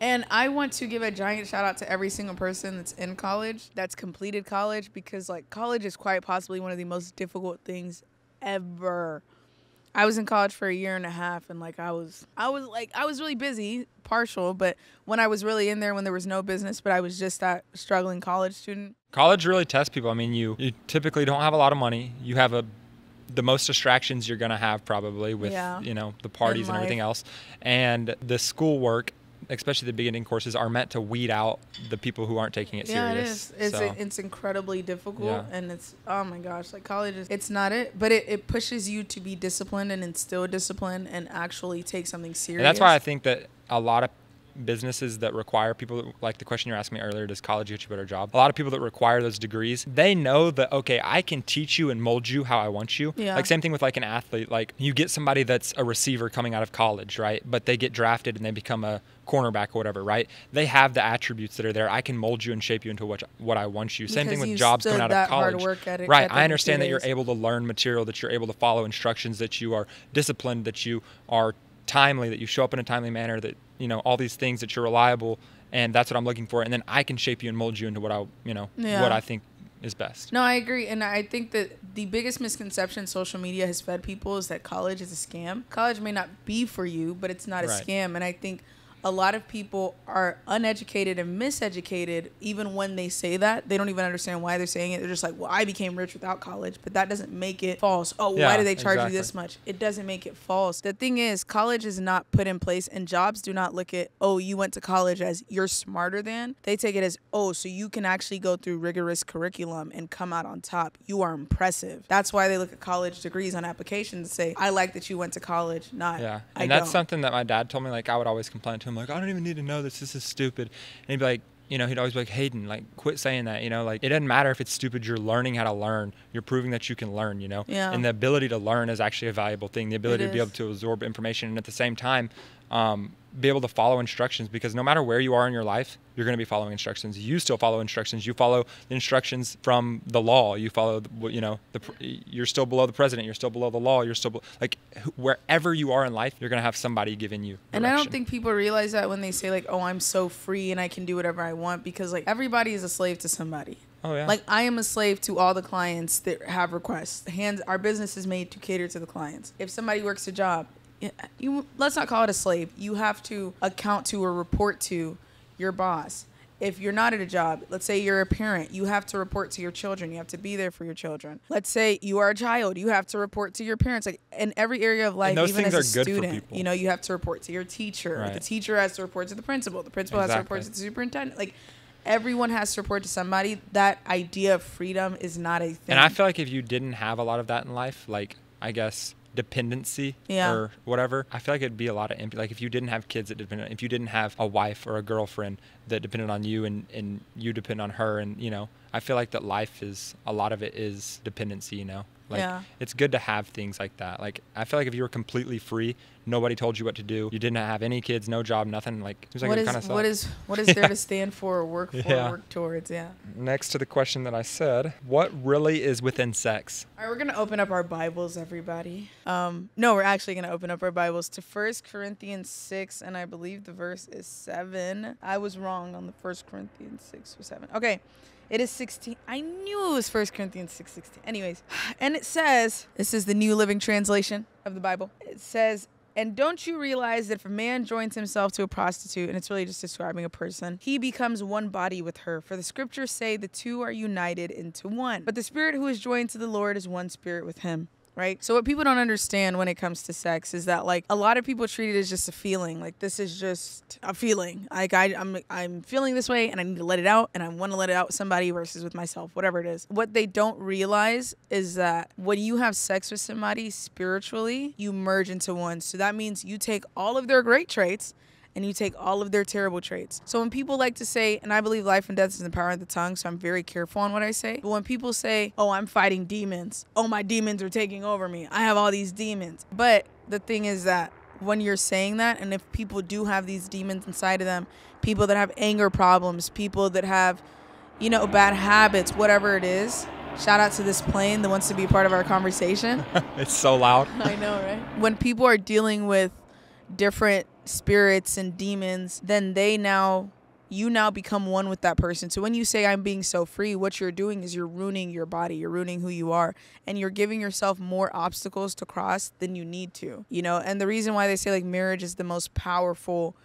And I want to give a giant shout out to every single person that's in college, that's completed college, because like college is quite possibly one of the most difficult things ever. I was in college for a year and a half and like I was I was like I was really busy, partial, but when I was really in there when there was no business, but I was just that struggling college student. College really tests people. I mean, you you typically don't have a lot of money. You have a the most distractions you're gonna have probably with Yeah. you know the parties and everything else, and the schoolwork, especially the beginning courses, are meant to weed out the people who aren't taking it Yeah, it serious. is. It's So, it's incredibly difficult, Yeah. and it's oh my gosh, like college is it's not it, but it, it pushes you to be disciplined and instill discipline and actually take something serious. and that's why I think that a lot of businesses that require people that, like the question you asked me earlier does college get you a better job? A lot of people that require those degrees they know that okay i can teach you and mold you how i want you. Yeah. like same thing with like an athlete. Like you get somebody that's a receiver coming out of college right? But they get drafted and they become a cornerback or whatever right? They have the attributes that are there. I can mold you and shape you into what what i want you. Same thing with jobs coming out of college. it- right i understand that you're able to learn material that you're able to follow instructions that you are disciplined that you are timely that you show up in a timely manner that you know all these things that you're reliable and that's what i'm looking for and then i can shape you and mold you into what i you know Yeah. what i think is best. No, I agree. And I think that the biggest misconception social media has fed people is that college is a scam. College may not be for you, but it's not a Right. scam. And I think a lot of people are uneducated and miseducated even when they say that. They don't even understand why they're saying it. They're just like, well, I became rich without college, but that doesn't make it false. Oh, why do they charge exactly. you this much? It doesn't make it false. The thing is, college is not put in place, and jobs do not look at, oh, you went to college as you're smarter than. They take it as, oh, so you can actually go through rigorous curriculum and come out on top. You are impressive. That's why they look at college degrees on applications and say, I like that you went to college, not Yeah, I and that's don't. something that my dad told me. Like I would always complain to him, like I don't even need to know this. This is stupid. And he'd be like, you know, he'd always be like, Hayden, like quit saying that. You know, like it doesn't matter if it's stupid. You're learning how to learn. You're proving that you can learn. You know, Yeah. and the ability to learn is actually a valuable thing. The ability to be able to absorb information and at the same time. Um, be able to follow instructions because no matter where you are in your life, you're going to be following instructions. You still follow instructions. You follow the instructions from the law. You follow, the, what- you know, the, you're still below the president. You're still below the law. You're still like wherever you are in life, you're going to have somebody giving you. And I don't think people realize that when they say like, "Oh, I'm so free and I can do whatever I want," because like everybody is a slave to somebody. Oh yeah. Like I am a slave to all the clients that have requests. Hands, our business is made to cater to the clients. If somebody works a job, you let's not call it a slave. You have to account to or report to your boss. If you're not at a job, let's say you're a parent, you have to report to your children. You have to be there for your children. Let's say you are a child, you have to report to your parents. Like in every area of life, even as a are good for student, you know, you have to report to your teacher. Right. The teacher has to report to the principal. The principal has to report to the superintendent. Like everyone has to report to somebody. That idea of freedom is not a thing. and I feel like if you didn't have a lot of that in life, like I guess dependency Yeah. or whatever, I feel like it'd be a lot of empty. Like if you didn't have kids that depended, if you didn't have a wife or a girlfriend that depended on you and and you depend on her, and you know, I feel like that life is a lot of it is dependency. You know, like Yeah. it's good to have things like that. Like I feel like if you were completely free, nobody told you what to do, you didn't have any kids, no job, nothing. Like it was like what is kind of what is what is there to <laughs> stand for or work for Yeah. or work towards? Yeah. Next to the question that I said, what really is within sex? All right, we're gonna open up our Bibles, everybody. Um, no, we're actually gonna open up our Bibles to First Corinthians six, and I believe the verse is seven. I was wrong on the First Corinthians six or seven. Okay, it is sixteen. I knew it was First Corinthians six sixteen. Anyways, <sighs> and it says this is the New Living Translation of the Bible. It says. And don't you realize that if a man joins himself to a prostitute, and it's really just describing a person, he becomes one body with her? For the scriptures say the two are united into one. But the spirit who is joined to the Lord is one spirit with him. Right? So, what people don't understand when it comes to sex is that, like, a lot of people treat it as just a feeling. Like, this is just a feeling. Like, I, I'm, I'm feeling this way and I need to let it out, and I want to let it out with somebody versus with myself, whatever it is. What they don't realize is that when you have sex with somebody spiritually, you merge into one. So, that means you take all of their great traits and you take all of their terrible traits. So when people like to say, and I believe life and death is in the power of the tongue, so I'm very careful on what I say. But when people say, "Oh, I'm fighting demons. Oh, my demons are taking over me. I have all these demons." But the thing is that when you're saying that and if people do have these demons inside of them, people that have anger problems, people that have you know, bad habits, whatever it is. Shout out to this plane that wants to be part of our conversation. <laughs> it's so loud. <laughs> I know, right? When people are dealing with different spirits and demons, then they now you now become one with that person. So when you say I'm being so free, what you're doing is you're ruining your body, you're ruining who you are, and you're giving yourself more obstacles to cross than you need to. You know, and the reason why they say like marriage is the most powerful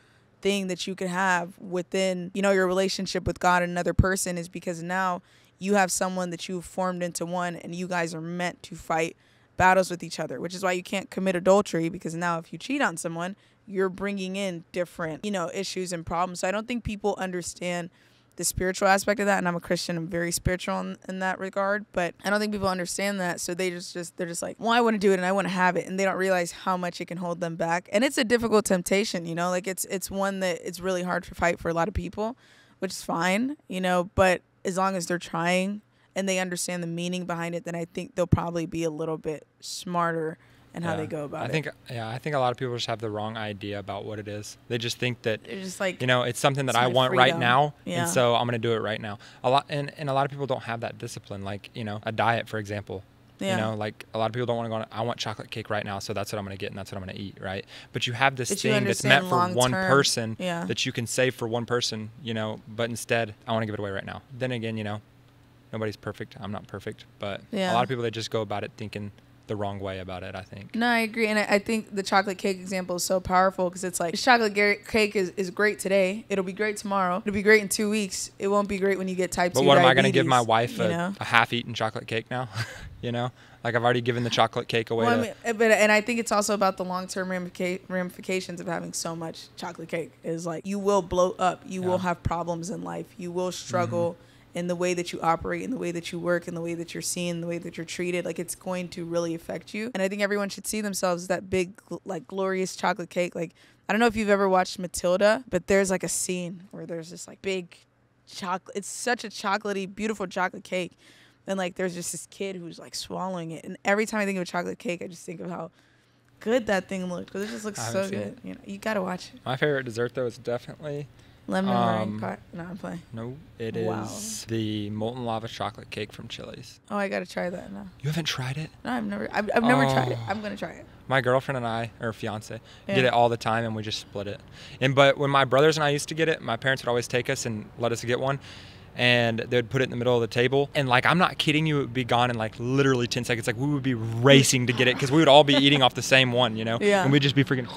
thing that you could have within, you know, your relationship with God and another person is because now you have someone that you've formed into one and you guys are meant to fight battles with each other, which is why you can't commit adultery because now if you cheat on someone, you're bringing in different, you know, issues and problems. So I don't think people understand the spiritual aspect of that and I'm a Christian, I'm very spiritual in, in that regard, but I don't think people understand that. So they just just they're just like, "Well, I want to do it and I want to have it." And they don't realize how much it can hold them back. And it's a difficult temptation, you know? Like it's it's one that it's really hard to fight for a lot of people, which is fine, you know, but as long as they're trying and they understand the meaning behind it, then I think they'll probably be a little bit smarter in how they go about I it. think yeah, I think a lot of people just have the wrong idea about what it is. They just think that they're just like you know it's something that I want right now, Yeah. and so I'm gonna do it right now. A lot and, and a lot of people don't have that discipline. Like you know, a diet, for example. Yeah. You know, like a lot of people don't want to go. On, I want chocolate cake right now, so that's what I'm gonna get, and that's what I'm gonna eat, right? But you have this But thing that's meant for one long-term. person Yeah. that you can save for one person, you know. But instead, I want to give it away right now. Then again, you know, nobody's perfect. I'm not perfect, but Yeah. a lot of people they just go about it thinking the wrong way about it. I think. No, I agree, and I, I think the chocolate cake example is so powerful because it's like chocolate cake is, is great today. It'll be great tomorrow. It'll be great in two weeks. It won't be great when you get type But two. what am I going to give my wife a, know. a half-eaten chocolate cake now? <laughs> you know, like I've already given the chocolate cake away. Well, I mean, uh, but and I think it's also about the long term ramifica- ramifications of having so much chocolate cake. Is like you will blow up. You will have problems in life. You will struggle in the way that you operate, in the way that you work, in the way that you're seen, the way that you're treated. Like it's going to really affect you. And I think everyone should see themselves as that big, like glorious chocolate cake. Like I don't know if you've ever watched Matilda, but there's like a scene where there's this like big chocolate. It's such a chocolatey, beautiful chocolate cake. And like there's just this kid who's like swallowing it. And every time I think of a chocolate cake, I just think of how good that thing looked. Because it just looks so good. You know, you gotta watch it. my favorite dessert though is definitely Lemon Um, meringue pie. No, I'm playing. no, it is Wow. the molten lava chocolate cake from Chili's. Oh, I gotta try that now. You haven't tried it? No, I've never. I've, I've never tried it. Oh. I'm gonna try it. My girlfriend and I, or fiance, Yeah. get it all the time, and we just split it. And but when my brothers and I used to get it, my parents would always take us and let us get one, and they'd put it in the middle of the table. And like I'm not kidding you, it would be gone in like literally 10 seconds. Like we would be racing to get it because we would all be eating off the same one, you know? Yeah. And we'd just be freaking.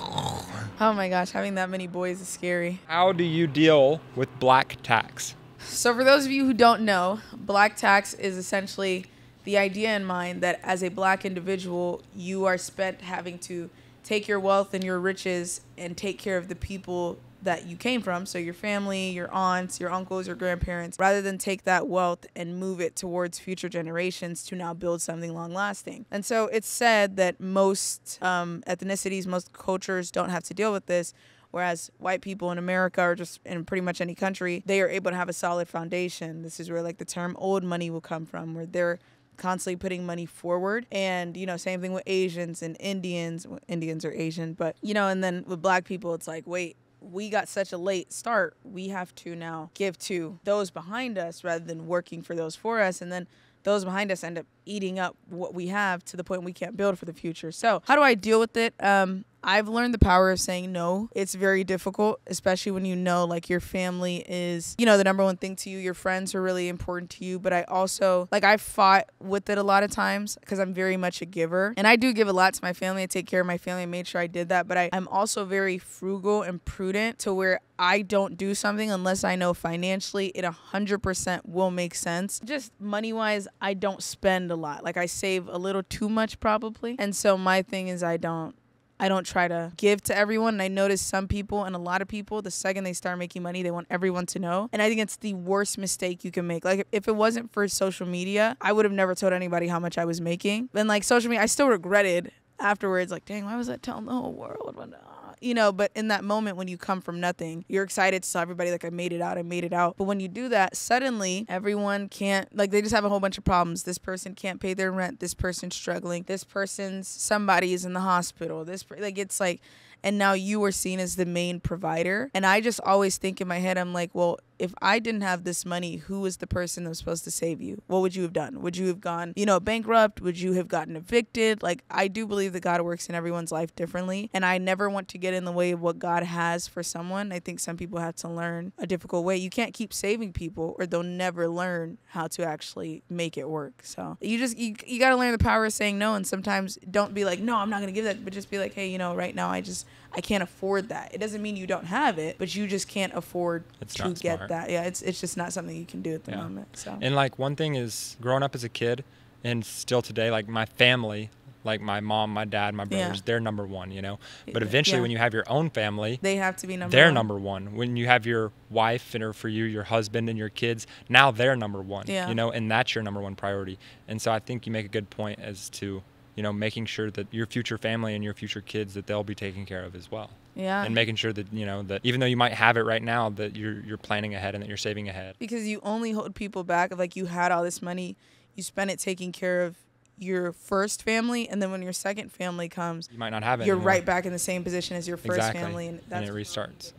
Oh my gosh, having that many boys is scary. How do you deal with black tax? So, for those of you who don't know, black tax is essentially the idea in mind that as a black individual, you are spent having to take your wealth and your riches and take care of the people that you came from. So, your family, your aunts, your uncles, your grandparents, rather than take that wealth and move it towards future generations to now build something long lasting. And so, it's said that most um, ethnicities, most cultures don't have to deal with this. Whereas white people in America or just in pretty much any country, they are able to have a solid foundation. This is where like the term old money will come from, where they're constantly putting money forward. And, you know, same thing with Asians and Indians. Indians are Asian, but, you know, and then with black people, it's like, wait, we got such a late start. We have to now give to those behind us rather than working for those for us. And then those behind us end up eating up what we have to the point we can't build for the future. So, how do I deal with it? Um, I've learned the power of saying no. It's very difficult, especially when you know like your family is, you know, the number one thing to you. Your friends are really important to you. But I also, like, I fought with it a lot of times because I'm very much a giver. And I do give a lot to my family. I take care of my family. I made sure I did that. But I, I'm also very frugal and prudent to where I don't do something unless I know financially it 100% will make sense. Just money wise, I don't spend a lot. Like I save a little too much probably. And so my thing is I don't I don't try to give to everyone. And I notice some people and a lot of people, the second they start making money, they want everyone to know. And I think it's the worst mistake you can make. Like, if it wasn't for social media, I would have never told anybody how much I was making. And like, social media, I still regretted afterwards, like, dang, why was I telling the whole world? When, uh, you know, but in that moment when you come from nothing, you're excited to tell everybody, like, I made it out, I made it out. But when you do that, suddenly everyone can't, like, they just have a whole bunch of problems. This person can't pay their rent. This person's struggling. This person's, somebody is in the hospital. This, like, it's like, and now you are seen as the main provider. And I just always think in my head, I'm like, well, if I didn't have this money, who was the person that was supposed to save you? What would you have done? Would you have gone, you know, bankrupt? Would you have gotten evicted? Like, I do believe that God works in everyone's life differently. And I never want to get in the way of what God has for someone. I think some people have to learn a difficult way. You can't keep saving people or they'll never learn how to actually make it work. So you just, you, you got to learn the power of saying no. And sometimes don't be like, no, I'm not going to give that, but just be like, hey, you know, right now I just, I can't afford that. It doesn't mean you don't have it, but you just can't afford It's to get smart. that. Yeah, it's it's just not something you can do at the Yeah. moment. So And like one thing is growing up as a kid and still today, like my family, like my mom, my dad, my Yeah. brothers, they're number one, you know. But eventually Yeah. when you have your own family, they have to be number. they're one. number one. When you have your wife and or for you, your husband and your kids, now they're number one. Yeah. You know, and that's your number one priority. And so I think you make a good point as to, you know, making sure that your future family and your future kids that they'll be taken care of as well. Yeah. And making sure that, you know, that even though you might have it right now, that you're you're planning ahead and that you're saving ahead. because you only hold people back of like you had all this money, you spent it taking care of your first family, and then when your second family comes, You might not have it. you're anymore. right back in the same position as your first Exactly. family, and And that's it restarts.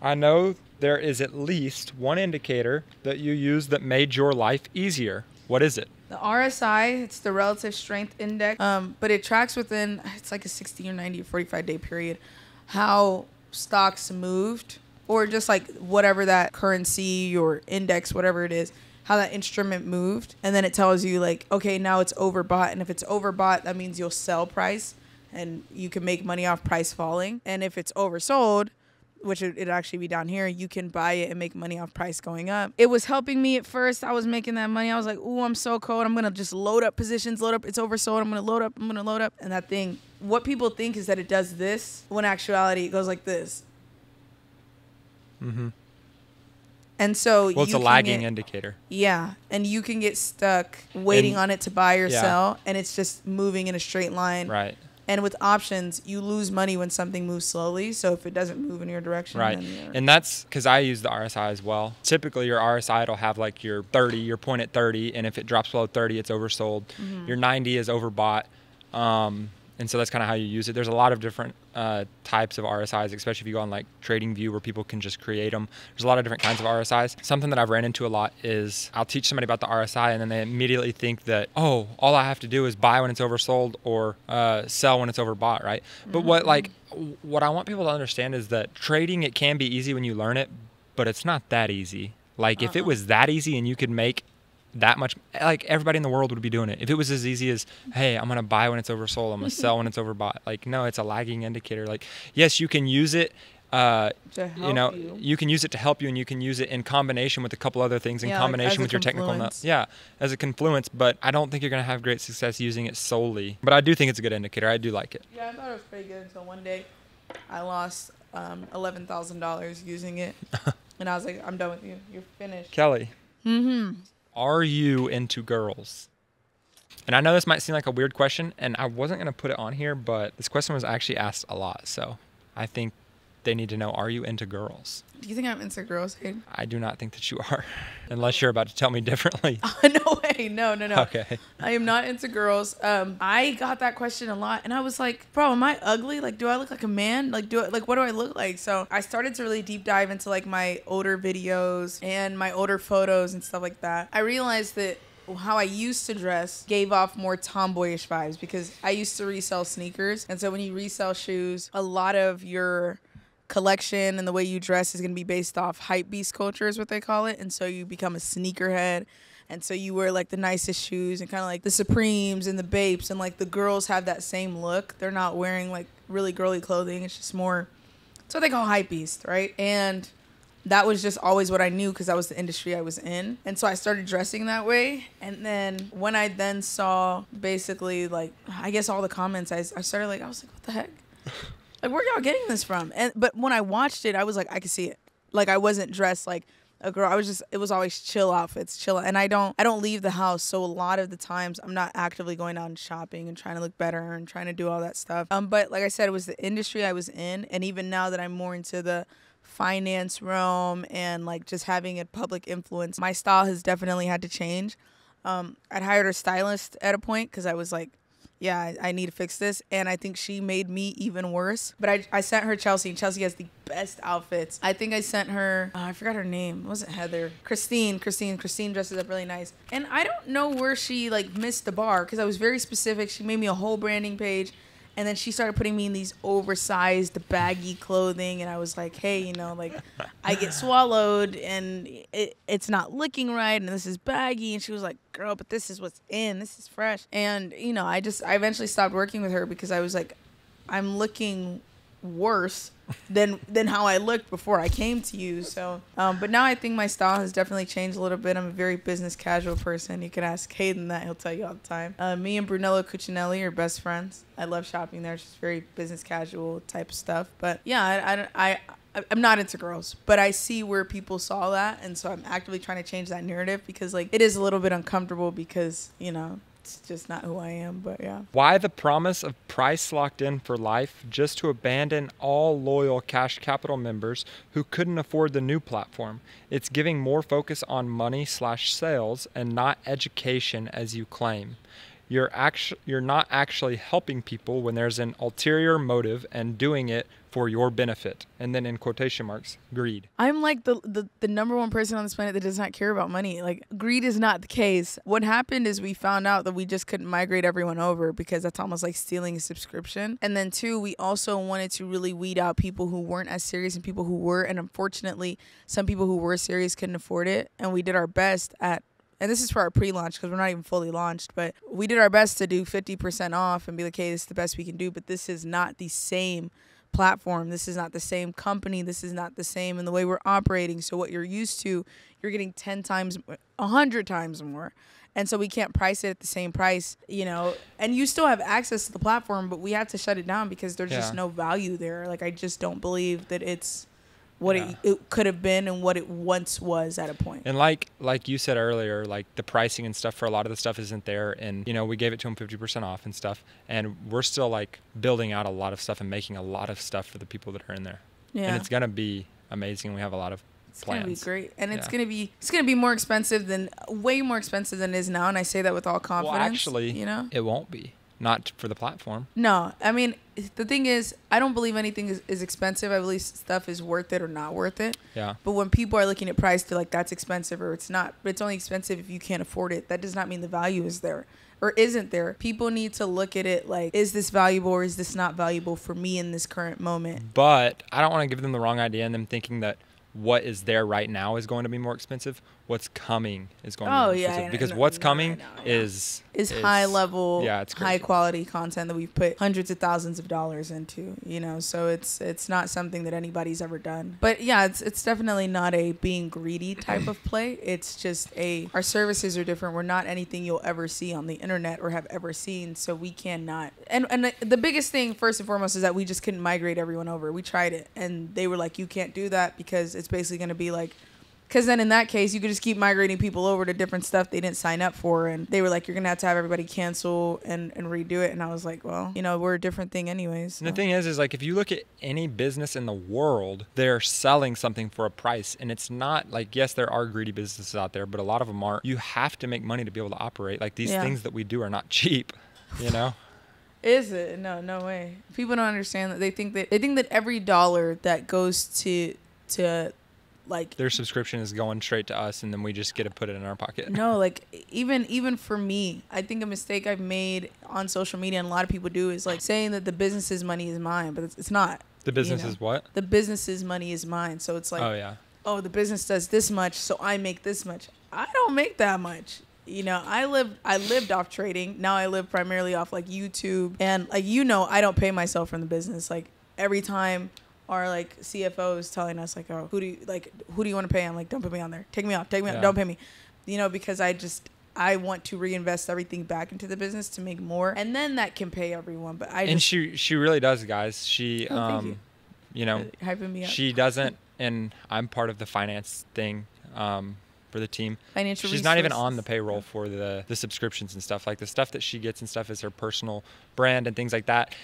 I know there is at least one indicator that you use that made your life easier. What is it? The RSI, it's the relative strength index, um, but it tracks within it's like a 60 or 90 or 45 day period how stocks moved or just like whatever that currency or index, whatever it is, how that instrument moved, and then it tells you like, okay, now it's overbought, and if it's overbought, that means you'll sell price, and you can make money off price falling, and if it's oversold, which it, would actually be down here, you can buy it and make money off price going up. It was helping me at first. I was making that money. I was like, ooh, I'm so cold. I'm gonna just load up positions, load up. It's oversold. I'm gonna load up. I'm gonna load up. And that thing, what people think is that it does this, when actuality it goes like this. Mm-hmm. And so well, it's a lagging get- indicator. Yeah, and you can get stuck waiting And- on it to buy or yeah. sell, and it's just moving in a straight line. Right. And with options, you lose money when something moves slowly. So if it doesn't move in your direction, Right. And that's because I use the RSI as well. Typically, your RSI will have like your 30, your point at 30, and if it drops below 30, it's oversold. Mm-hmm. Your 90 is overbought. Um, and so that's kind of how you use it. There's a lot of different uh, types of RSIs, especially if you go on like TradingView where people can just create them. There's a lot of different kinds of RSIs. Something that I've ran into a lot is I'll teach somebody about the RSI and then they immediately think that, oh, all I have to do is buy when it's oversold or uh, sell when it's overbought, right? But what like what I want people to understand is that trading it can be easy when you learn it, but it's not that easy. Like if it Uh-uh. was that easy and you could make that much like everybody in the world would be doing it if it was as easy as hey i'm gonna buy when it's oversold i'm gonna sell when it's overbought like no it's a lagging indicator like yes you can use it uh, you know you. can use it to help you and you can use it in combination with a couple other things in Yeah, combination a with your technical know- confluence. yeah as a confluence but i don't think you're gonna have great success using it solely but i do think it's a good indicator i do like it Yeah, I thought it was pretty good until one day I lost um, eleven thousand dollars using it, <laughs> and I was like, "I'm done with you. You're finished." kelly Mm-hmm. Are you into girls? And I know this might seem like a weird question, and I wasn't going to put it on here, but this question was actually asked a lot. So I think they need to know Are you into girls? Do you think I'm into girls? Hayden? I do not think that you are, <laughs> unless you're about to tell me differently. <laughs> no way. No, no, no. Okay. I am not into girls. Um, I got that question a lot, and I was like, "Bro, am I ugly? Like, do I look like a man? Like, do I, like what do I look like?" So I started to really deep dive into like my older videos and my older photos and stuff like that. I realized that how I used to dress gave off more tomboyish vibes because I used to resell sneakers, and so when you resell shoes, a lot of your collection and the way you dress is going to be based off hype beast culture is what they call it and so you become a sneakerhead and so you wear like the nicest shoes and kind of like the supremes and the bapes and like the girls have that same look they're not wearing like really girly clothing it's just more it's what they call hype beast right and that was just always what I knew because that was the industry I was in. And so I started dressing that way. And then when I then saw basically like, I guess all the comments, I, I started like, I was like, what the heck? <laughs> like, where y'all getting this from? And but when I watched it, I was like, I could see it. Like I wasn't dressed like a girl. I was just it was always chill outfits, chill. And I don't I don't leave the house, so a lot of the times I'm not actively going out and shopping and trying to look better and trying to do all that stuff. Um, but like I said, it was the industry I was in, and even now that I'm more into the finance realm and like just having a public influence, my style has definitely had to change. Um, I'd hired a stylist at a point because I was like, yeah, I, I need to fix this. And I think she made me even worse. But I, I sent her Chelsea, and Chelsea has the best outfits. I think I sent her, uh, I forgot her name. It wasn't Heather. Christine. Christine. Christine dresses up really nice. And I don't know where she like missed the bar because I was very specific. She made me a whole branding page. And then she started putting me in these oversized, baggy clothing, and I was like, "Hey, you know, like, I get swallowed, and it, it's not looking right, and this is baggy." And she was like, "Girl, but this is what's in. This is fresh." And you know, I just, I eventually stopped working with her because I was like, "I'm looking worse than than how I looked before I came to you." So, um, but now I think my style has definitely changed a little bit. I'm a very business casual person. You can ask Hayden that; he'll tell you all the time. Uh, me and Brunello Cucinelli are best friends. I love shopping there. It's just very business casual type of stuff. But yeah, I, I, I I'm not into girls, but I see where people saw that, and so I'm actively trying to change that narrative because like it is a little bit uncomfortable because you know it's just not who I am. But yeah. Why the promise of price locked in for life just to abandon all loyal Cash Capital members who couldn't afford the new platform? It's giving more focus on money slash sales and not education as you claim. You're actu- you're not actually helping people when there's an ulterior motive and doing it for your benefit. And then in quotation marks, greed. I'm like the, the the number one person on this planet that does not care about money. Like greed is not the case. What happened is we found out that we just couldn't migrate everyone over because that's almost like stealing a subscription. And then two, we also wanted to really weed out people who weren't as serious and people who were. And unfortunately, some people who were serious couldn't afford it. And we did our best at and this is for our pre-launch because we're not even fully launched, but we did our best to do 50% off and be like, hey, this is the best we can do, but this is not the same platform. This is not the same company. This is not the same in the way we're operating. So what you're used to, you're getting 10 times, 100 times more. And so we can't price it at the same price, you know. And you still have access to the platform, but we have to shut it down because there's just no value there. Like I just don't believe that it's what Yeah. it, it could have been and what it once was at a point. And like like you said earlier, like the pricing and stuff for a lot of the stuff isn't there, and you know we gave it to them fifty percent off and stuff, and we're still like building out a lot of stuff and making a lot of stuff for the people that are in there, yeah. and it's gonna be amazing. We have a lot of It's gonna be great, and it's Yeah. gonna be it's gonna be more expensive than way more expensive than it is now, and I say that with all confidence. Well, actually, you know, it won't be not for the platform. no, I mean the thing is, I don't believe anything is, is expensive. I believe stuff is worth it or not worth it. Yeah. But when people are looking at price, they're like, "That's expensive," or "It's not." But it's only expensive if you can't afford it. That does not mean the value is there or isn't there. People need to look at it like, "Is this valuable or is this not valuable for me in this current moment?" But I don't want to give them the wrong idea and them thinking that what is there right now is going to be more expensive. What's coming is going to Oh, be yeah, because know, what's coming know, yeah. is is high level, Yeah, it's high quality content that we've put hundreds of thousands of dollars into. You know, so it's it's not something that anybody's ever done. But yeah, it's it's definitely not a being greedy type of play. It's just a our services are different. We're not anything you'll ever see on the internet or have ever seen. So we cannot. And and the- the biggest thing first and foremost is that we just couldn't migrate everyone over. We tried it, and they were like, you can't do that because it's basically going to be like because then in that case, you could just keep migrating people over to different stuff they didn't sign up for. And they were like, you're going to have to have everybody cancel and, and redo it. And I was like, well, you know, we're a different thing anyways. And the thing is, is like if you look at any business in the world, they're selling something for a price, and it's not like yes, there are greedy businesses out there, but a lot of them aren't. You have to make money to be able to operate. Like these Yeah. things that we do are not cheap, you know. <laughs> Is it? No, no way. People don't understand that. They think that they think that every dollar that goes to to like Their subscription is going straight to us, and then we just get to put it in our pocket. no <laughs> like even even for me i think a mistake i've made on social media and a lot of people do is like saying that the business's money is mine but it's, it's not The business know. is what? the business's money is mine so it's like oh yeah. oh, the business does this much, so I make this much. I don't make that much. You know, I lived I lived off trading. Now I live primarily off like YouTube and like you know, I don't pay myself from the business. Like every time our like CFO is telling us like, oh, who do you like who do you want to pay? I'm like, don't put me on there. Take me off. Take me off. Don't pay me. You know, because I just I want to reinvest everything back into the business to make more, and then that can pay everyone. But I And just she she really does, guys. She Oh, um, you. you know, hyping me up. she doesn't, and I'm part of the finance thing um, for the team. Financial She's not even on the payroll for the the subscriptions and stuff. Like the stuff that she gets and stuff is her personal brand and things like that.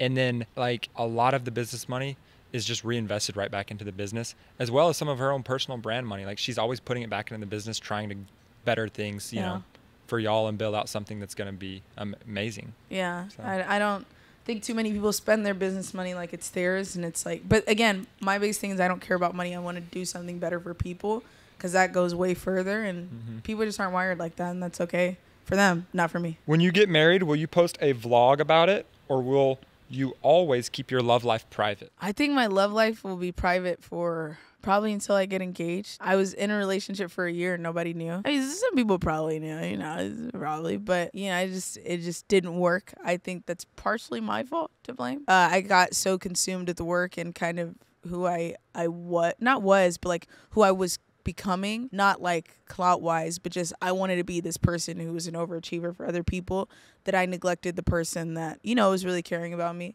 And then like a lot of the business money is just reinvested right back into the business, as well as some of her own personal brand money. Like she's always putting it back into the business, trying to better things, you Yeah. know, for y'all and build out something that's going to be amazing. Yeah, So. I, I don't think too many people spend their business money like it's theirs, and it's like. But again, my biggest thing is I don't care about money. I want to do something better for people because that goes way further, and Mhm. people just aren't wired like that, and that's okay for them, not for me. When you get married, will you post a vlog about it, or will you always keep your love life private? I think my love life will be private for probably until I get engaged. I was in a relationship for a year and nobody knew. I mean, some people probably knew, you know, probably, but you know, I just it just didn't work. I think that's partially my fault to blame. Uh, I got so consumed with the work and kind of who I I was not was, but like who I was becoming not like clout wise but just i wanted to be this person who was an overachiever for other people that i neglected the person that you know was really caring about me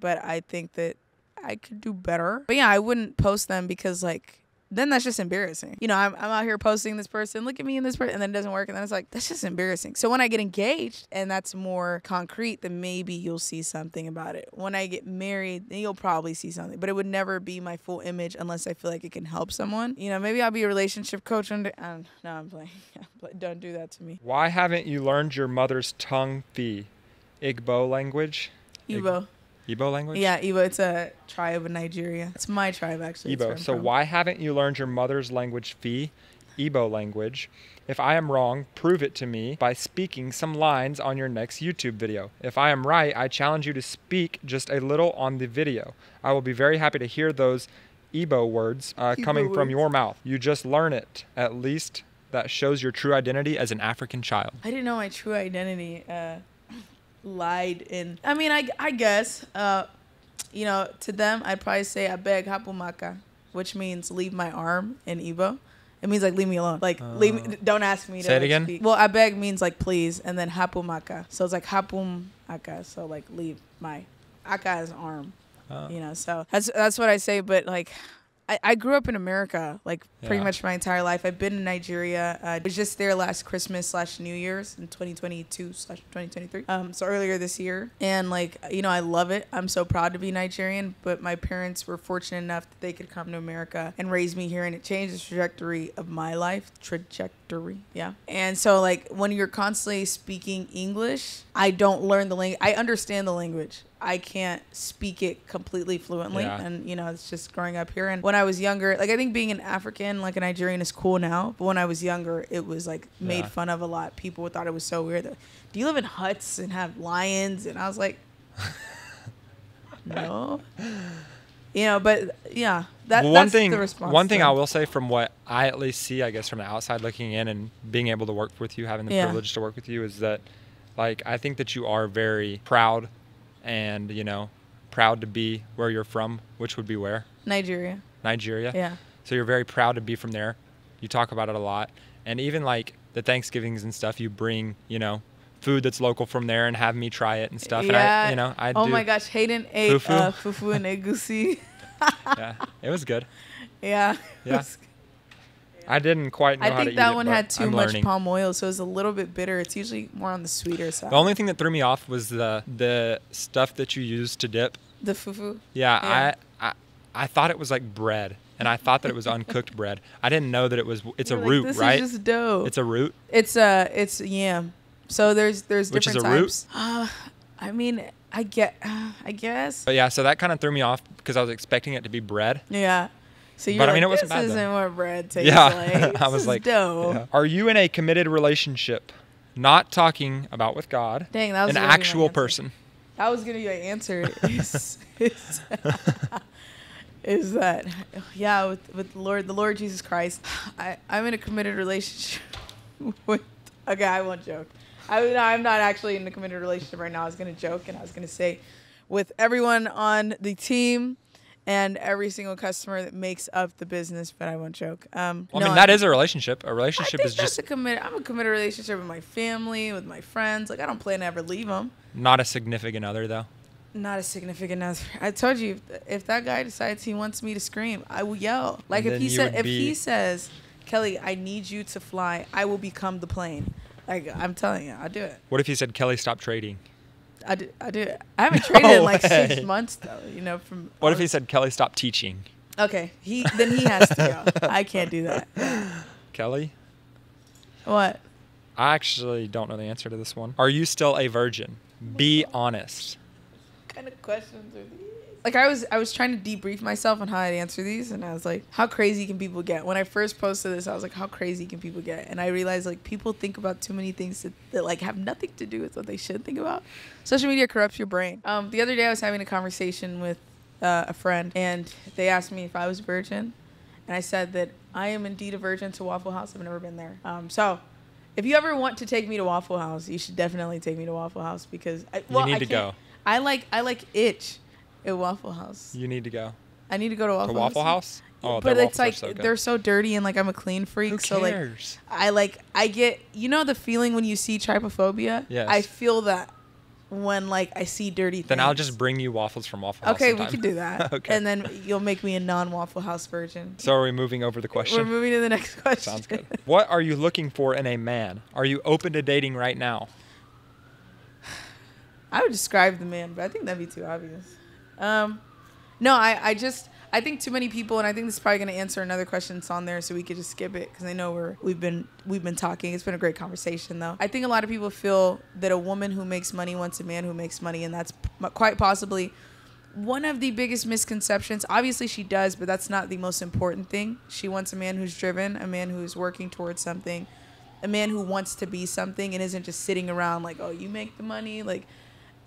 but I think that I could do better. But yeah, I wouldn't post them because like then that's just embarrassing. You know, I'm, I'm out here posting this person, look at me in this person, and then it doesn't work, and then it's like that's just embarrassing. So when I get engaged and that's more concrete, then maybe you'll see something about it. When I get married, then you'll probably see something, but it would never be my full image unless I feel like it can help someone. You know, maybe I'll be a relationship coach. Under, um, no, I'm playing. <laughs> Don't do that to me. Why haven't you learned your mother's tongue the Igbo language? Ig- Igbo. Igbo language? Yeah, Igbo. It's a tribe in Nigeria. It's my tribe actually. Igbo. So from. why haven't you learned your mother's language fee? Igbo language. If I am wrong, prove it to me by speaking some lines on your next YouTube video. If I am right, I challenge you to speak just a little on the video. I will be very happy to hear those Igbo words uh, Igbo coming from your mouth. You just learn it. At least that shows your true identity as an African child? I didn't know my true identity. Uh, lied in. I mean, I, I guess, uh, you know, to them, I'd probably say I beg hapumaka, which means leave my arm in Igbo. It means like leave me alone. Like leave me, don't ask me to Say it again? speak. Well, beg means like please, and then hapumaka. So it's like hapumaka. So like leave my aka is arm. Oh. You know, so that's that's what I say. But like, I, I grew up in America, like pretty much my entire life. I've been in Nigeria. Uh, I was just there last Christmas slash New Year's in 2022 slash 2023. Um, so earlier this year, and like you know, I love it. I'm so proud to be Nigerian. But my parents were fortunate enough that they could come to America and raise me here, and it changed the trajectory of my life. Trajectory, yeah. And so like when you're constantly speaking English, I don't learn the language. I understand the language. I can't speak it completely fluently, Yeah. and you know, it's just growing up here. And when I was younger, like I think being an African, like a Nigerian, is cool now. But when I was younger, it was like made Yeah. fun of a lot. People thought it was so weird. That, Do you live in huts and have lions? And I was like, <laughs> no. You know, but yeah, that, Well, that's one thing, the response. one thing though. I will say from what I at least see, I guess from the outside looking in and being able to work with you, having the Yeah. privilege to work with you, is that, like, I think that you are very proud, and you know, proud to be where you're from, which would be where Nigeria. Nigeria. Yeah. So you're very proud to be from there. You talk about it a lot, and even like the Thanksgivings and stuff, you bring, you know, food that's local from there and have me try it and stuff. Yeah. And I, you know, I oh my gosh, Hayden ate Fufu. uh, fufu and egusi. <laughs> Yeah, it was good. <laughs> yeah. Yeah. I didn't quite know I how think eat that it, one but had too I'm much learning. palm oil, so it's a little bit bitter. It's usually more on the sweeter side. The only thing that threw me off was the the stuff that you used to dip. the fufu. Yeah, Yeah. I, I I thought it was like bread, and I thought that it was uncooked <laughs> bread. I didn't know that it was. It's You're a like, root, this right? Is just dough. It's a root. It's a it's yam. So there's there's Which is different a root? types. Uh, I mean, I get uh, I guess. But yeah, so that kind of threw me off because I was expecting it to be bread. Yeah. So you're But, I like, mean, it wasn't this bad, isn't though. what bread <laughs> tastes <laughs> Yeah, like. I This was is like, dough. Yeah. Are you in a committed relationship? Not talking about with God. Dang, that was an gonna be my actual person. That was gonna be my answer. <laughs> Is, is, is that yeah with with the Lord the Lord Jesus Christ? <sighs> I I'm in a committed relationship with. Okay, I won't joke. I no, I'm not actually in a committed relationship right now. I was gonna joke and I was gonna say, with everyone on the team. And every single customer that makes up the business, but I won't joke. Um, Well, no, I mean, that I'm- is a relationship. A relationship is just a committed. I'm a committed relationship with my family, with my friends. Like I don't plan to ever leave them. not a significant other, though. Not a significant other. <laughs> I told you, if, if that guy decides he wants me to scream, I will yell. Like And if he said, if he says, Kelly, I need you to fly, I will become the plane. Like I'm telling you, I'll do it. What if he said, Kelly, stop trading? I do. I do. I haven't traded in like way. six months though. You know, from What if he said, Kelly, stop teaching? Okay, he then he has to go. <laughs> I can't do that. Kelly? What? I actually don't know the answer to this one. Are you still a virgin? Be honest. What kind of questions are these? Like I was, I was trying to debrief myself on how I'd answer these, and I was like, "How crazy can people get?" When I first posted this, I was like, "How crazy can people get?" And I realized like people think about too many things that, that like have nothing to do with what they should think about. Social media corrupts your brain. Um, the other day I was having a conversation with uh, a friend, and they asked me if I was a virgin, and I said that I am indeed a virgin to Waffle House. I've never been there. Um, so. If you ever want to take me to Waffle House, you should definitely take me to Waffle House because I, well, need I to go. I like I like itch at Waffle House. You need to go. I need to go to Waffle To Waffle House? Oh, but it's like so they're so dirty and like I'm a clean freak. So like? I like I get you know the feeling when you see trypophobia. Yes. I feel that when like I see dirty. Then I'll just bring you waffles from Waffle House. Okay, we can do that. <laughs> okay. And then you'll make me a non Waffle House virgin. so are we moving over the question? We're moving to the next question. Sounds good. What are you looking for in a man? Are you open to dating right now? <sighs> I would describe the man, but I think that'd be too obvious. Um, no, I, I just I think too many people, and I think this is probably going to answer another question that's on there, so we could just skip it because I know we're we've been we've been talking. It's been a great conversation, though. I think a lot of people feel that a woman who makes money wants a man who makes money, and that's quite possibly one of the biggest misconceptions. Obviously, she does, but that's not the most important thing. She wants a man who's driven, a man who's working towards something, a man who wants to be something and isn't just sitting around like, oh, you make the money, like.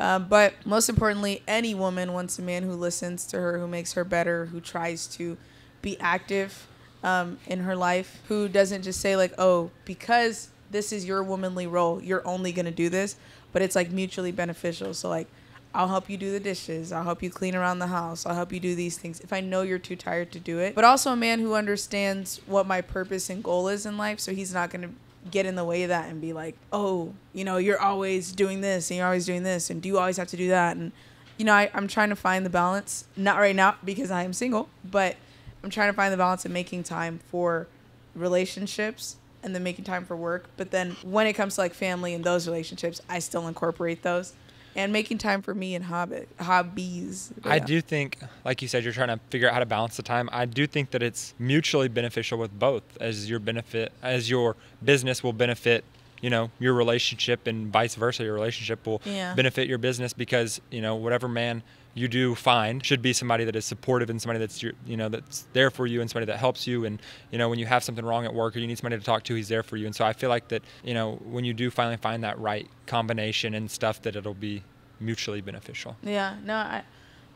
Um, but most importantly, any woman wants a man who listens to her, who makes her better, who tries to be active, um, in her life who doesn't just say like, oh, because this is your womanly role, you're only gonna do this, but it's like mutually beneficial. So like, I'll help you do the dishes. I'll help you clean around the house. I'll help you do these things if I know you're too tired to do it. But also a man who understands what my purpose and goal is in life, so he's not gonna get in the way of that and be like, oh, you know, you're always doing this and you're always doing this and do you always have to do that? And, you know, I, I'm trying to find the balance, not right now because I am single, but I'm trying to find the balance of making time for relationships and then making time for work. But then when it comes to like family and those relationships, I still incorporate those and making time for me and hobby, hobbies. I do think, like you said, you're trying to figure out how to balance the time. I do think that it's mutually beneficial with both, as your benefit, as your business will benefit, you know, your relationship, and vice versa. Your relationship will Yeah. benefit your business because you know whatever man you do find should be somebody that is supportive and somebody that's your, you know that's there for you and somebody that helps you and you know when you have something wrong at work or you need somebody to talk to he's there for you and so i feel like that you know when you do finally find that right combination and stuff that it'll be mutually beneficial Yeah, no, I,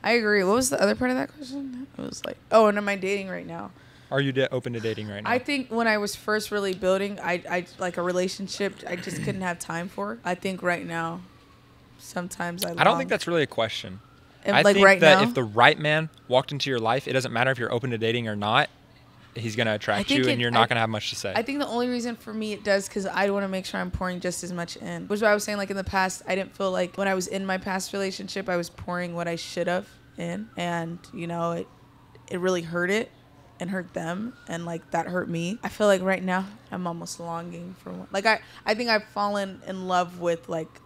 I agree. What was the other part of that question? It was like, oh, and am I dating right now? Are you da- open to dating right now? I think when I was first really building, I, I like a relationship, I just couldn't have time for. I think right now, sometimes I. I don't long- think that's really a question. I like think right that now. if the right man walked into your life, it doesn't matter if you're open to dating or not. He's gonna attract you, it- and you're I- not gonna have much to say. I think the only reason for me it does because I want to make sure I'm pouring just as much in. Which is why I was saying like in the past, I didn't feel like when I was in my past relationship, I was pouring what I should have in, and you know it, it really hurt it, and hurt them, and like that hurt me. I feel like right now I'm almost longing for one. Like I, I think I've fallen in love with like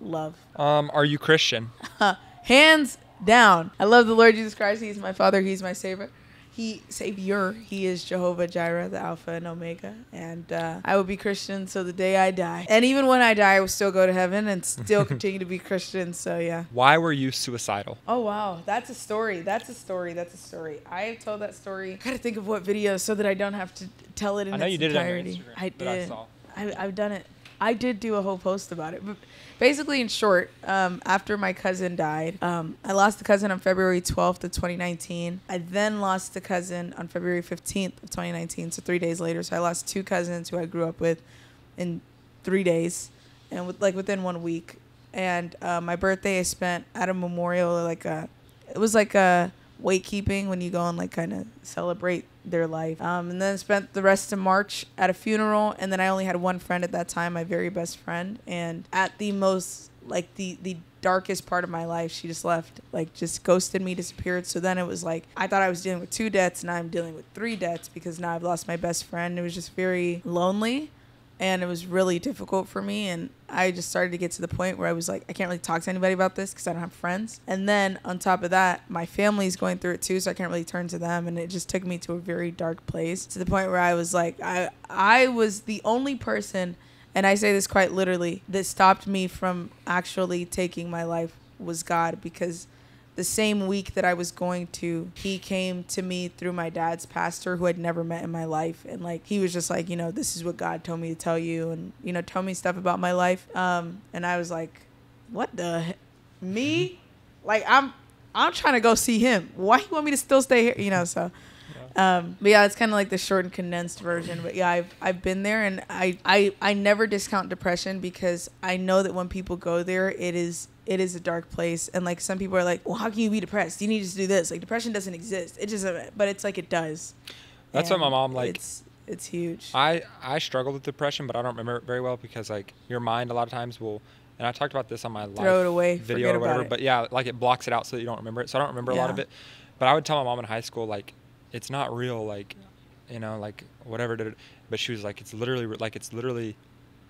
love. um, are you Christian? <laughs> Hands down. I love the Lord Jesus Christ. He's my Father. He's my Savior. He Savior. He is Jehovah Jireh, the Alpha and Omega. And uh, I will be Christian so the day I die. And even when I die, I will still go to heaven and still <laughs> continue to be Christian. So yeah. Why were you suicidal? Oh wow, that's a story. That's a story. That's a story. I have told that story. I gotta think of what video so that I don't have to tell it in I know its you did entirety. it on your Instagram. I did. I, I've done it. I did do a whole post about it. But basically, in short, um, after my cousin died, um, I lost the cousin on February 12th of 2019. I then lost the cousin on February 15th of 2019, so three days later. So I lost two cousins who I grew up with in three days, and with, like within one week. And uh, my birthday I spent at a memorial, like a, it was like a weight keeping when you go and like kind of celebrate their life. Um, and then spent the rest of March at a funeral, and then I only had one friend at that time, my very best friend, and at the most like the the darkest part of my life, she just left, like just ghosted me, disappeared. So then it was like I thought I was dealing with two deaths, now I'm dealing with three deaths because now I've lost my best friend. It was just very lonely and it was really difficult for me and i just started to get to the point where i was like i can't really talk to anybody about this because i don't have friends. And then on top of that my family's going through it too so i can't really turn to them and it just took me to a very dark place to the point where i was like i i was the only person and i say this quite literally that stopped me from actually taking my life was god because the same week that I was going to, he came to me through my dad's pastor who I'd never met in my life. And like, he was just like, you know, this is what God told me to tell you and, you know, tell me stuff about my life. Um, and I was like, what the, he- me? Like, I'm, I'm trying to go see him. Why you want me to still stay here? You know, so. Um, but yeah, it's kind of like the short and condensed version. But yeah, I've I've been there, and I, I I never discount depression because I know that when people go there, it is it is a dark place. And like some people are like, well, how can you be depressed? You need to do this. Like depression doesn't exist. It just, but it's like it does. That's what my mom, like- It's it's huge. I I struggled with depression, but I don't remember it very well because like your mind a lot of times will. And I talked about this on my live Throw it away, video or whatever. But yeah, like it blocks it out so that you don't remember it. So I don't remember a lot of it. But I would tell my mom in high school like, it's not real. Like, you know, like whatever. Did it. But she was like, it's literally like it's literally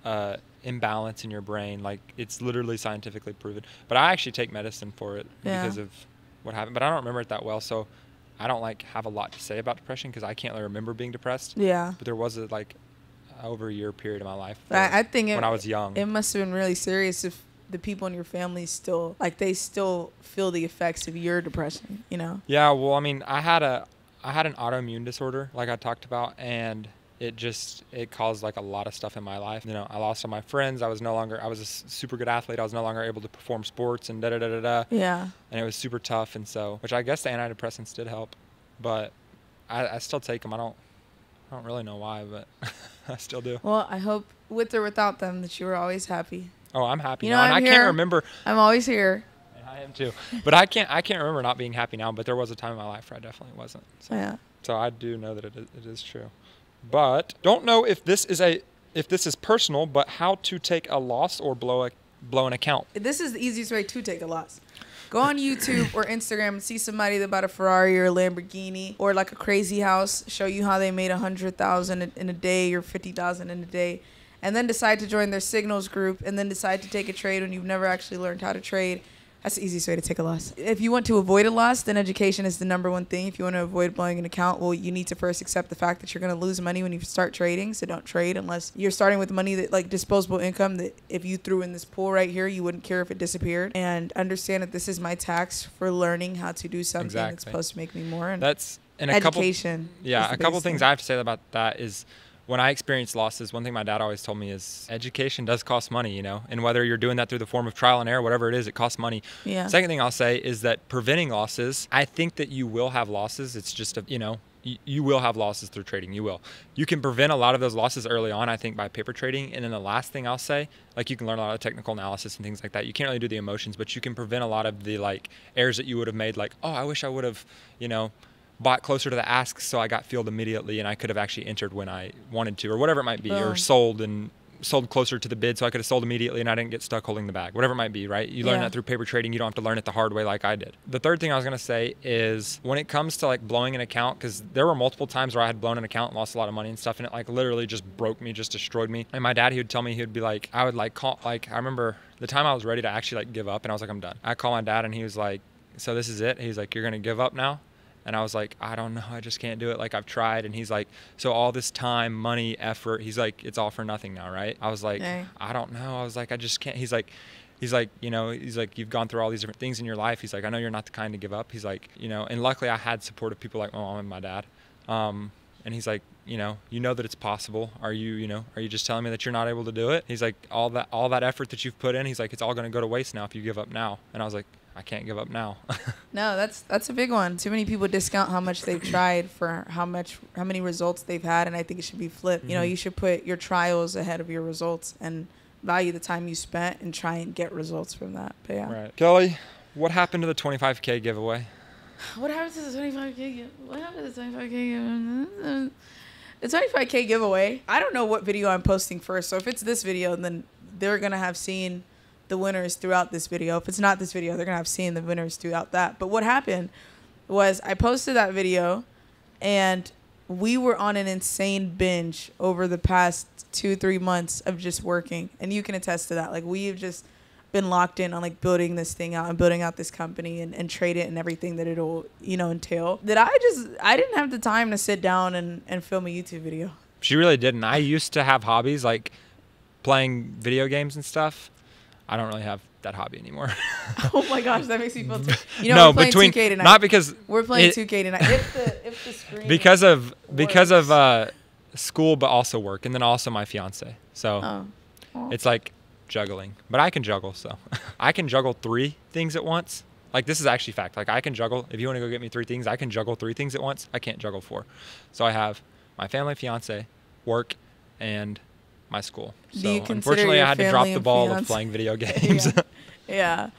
uh, imbalance in your brain. Like it's literally scientifically proven. But I actually take medicine for it Yeah. because of what happened. But I don't remember it that well. So I don't like have a lot to say about depression because I can't really remember being depressed. yeah. But there was a like over a year period of my life. I, I think it, when I was young. it must have been really serious if the people in your family still like they still feel the effects of your depression. You know. yeah, well, I mean, I had a I had an autoimmune disorder like I talked about and it just it caused like a lot of stuff in my life. You know, I lost all my friends. I was no longer I was a super good athlete. I was no longer able to perform sports and da da da da da. Yeah. And it was super tough and so which I guess the antidepressants did help, but I, I still take them. I don't I don't really know why, but <laughs> I still do. Well, I hope with or without them that you were always happy. Oh, I'm happy You know, now, and I'm I can't here. remember. I'm always here. And I am too, but I can't. I can't remember not being happy now. But there was a time in my life where I definitely wasn't. So, Yeah. so I do know that it is, it is true. But don't know if this is a if this is personal, but how to take a loss or blow a blow an account. This is the easiest way to take a loss. Go on YouTube or Instagram and see somebody that bought a Ferrari or a Lamborghini or like a crazy house, show you how they made a hundred thousand in a day or fifty thousand in a day, and then decide to join their signals group and then decide to take a trade when you've never actually learned how to trade. That's the easiest way to take a loss. If you want to avoid a loss, then education is the number one thing. If you want to avoid blowing an account, well, you need to first accept the fact that you're going to lose money when you start trading. So don't trade unless you're starting with money that like disposable income that if you threw in this pool right here, you wouldn't care if it disappeared. And understand that this is my tax for learning how to do something that's supposed to make me more. And That's and a couple education. Yeah, a couple biggest things. I have to say about that is when I experience losses, one thing my dad always told me is education does cost money, you know, and whether you're doing that through the form of trial and error, whatever it is, it costs money. Yeah. Second thing I'll say is that preventing losses, I think that you will have losses. It's just a, you know, you, you will have losses through trading. You will. You can prevent a lot of those losses early on, I think, by paper trading. And then the last thing I'll say, like you can learn a lot of technical analysis and things like that. You can't really do the emotions, but you can prevent a lot of the like errors that you would have made. Like, oh, I wish I would have, you know, bought closer to the ask so I got filled immediately and I could have actually entered when I wanted to or whatever it might be or oh. sold and sold closer to the bid so I could have sold immediately and I didn't get stuck holding the bag whatever it might be right? You learn Yeah. that through paper trading. You don't have to learn it the hard way like I did. The third thing I was going to say is when it comes to like blowing an account because there were multiple times where I had blown an account and lost a lot of money and stuff and it like literally just broke me just destroyed me. And my dad he would tell me he would be like I would like call like I remember the time I was ready to actually like give up and I was like I'm done. I call my dad and he was like so this is it? He's like you're going to give up now and I was like, I don't know, I just can't do it. Like I've tried. And he's like, so all this time, money, effort, he's like, it's all for nothing now, right? I was like. I don't know. I was like, I just can't. He's like, he's like, you know, he's like, you've gone through all these different things in your life. He's like, I know you're not the kind to give up. He's like, you know, and luckily I had supportive people like my mom and my dad. Um, and he's like, you know, you know that it's possible. Are you, you know, are you just telling me that you're not able to do it? He's like, all that, all that effort that you've put in. He's like, it's all going to go to waste now if you give up now. And I was like, I can't give up now. <laughs> No, that's that's a big one. Too many people discount how much they've tried for how much how many results they've had, and I think it should be flipped. You know, Mhm. you should put your trials ahead of your results and value the time you spent and try and get results from that. But yeah. right. Kelly, what happened to the 25K giveaway? <sighs> What happened to the 25k? gi- What happened to the 25k? giveaway? The 25k giveaway. I don't know what video I'm posting first. So if it's this video, then they're gonna have seen the winners throughout this video. If it's not this video, they're gonna have seen the winners throughout that. But what happened was I posted that video, and we were on an insane binge over the past two three months of just working, and you can attest to that. Like we've just been locked in on like building this thing out and building out this company and, and trade it and everything that it'll you know entail that i just i didn't have the time to sit down and, and film a youtube video She really didn't. I used to have hobbies like playing video games and stuff. I don't really have that hobby anymore. <laughs> oh my gosh that makes me feel <laughs> t- you know no, we're playing between 2k tonight not because we're playing it- 2k tonight <laughs> if the if the screen because of because of uh, school, but also work, and then also my fiance. So oh. Oh. it's like juggling. But I can juggle, so I can juggle three things at once. Like this is actually fact. Like I can juggle. If you want to go get me three things, I can juggle three things at once. I can't juggle four. So I have my family, fiance, work, and my school. Do So you unfortunately, your I had to drop the ball fiance- of playing video <laughs> games. yeah. <laughs> yeah.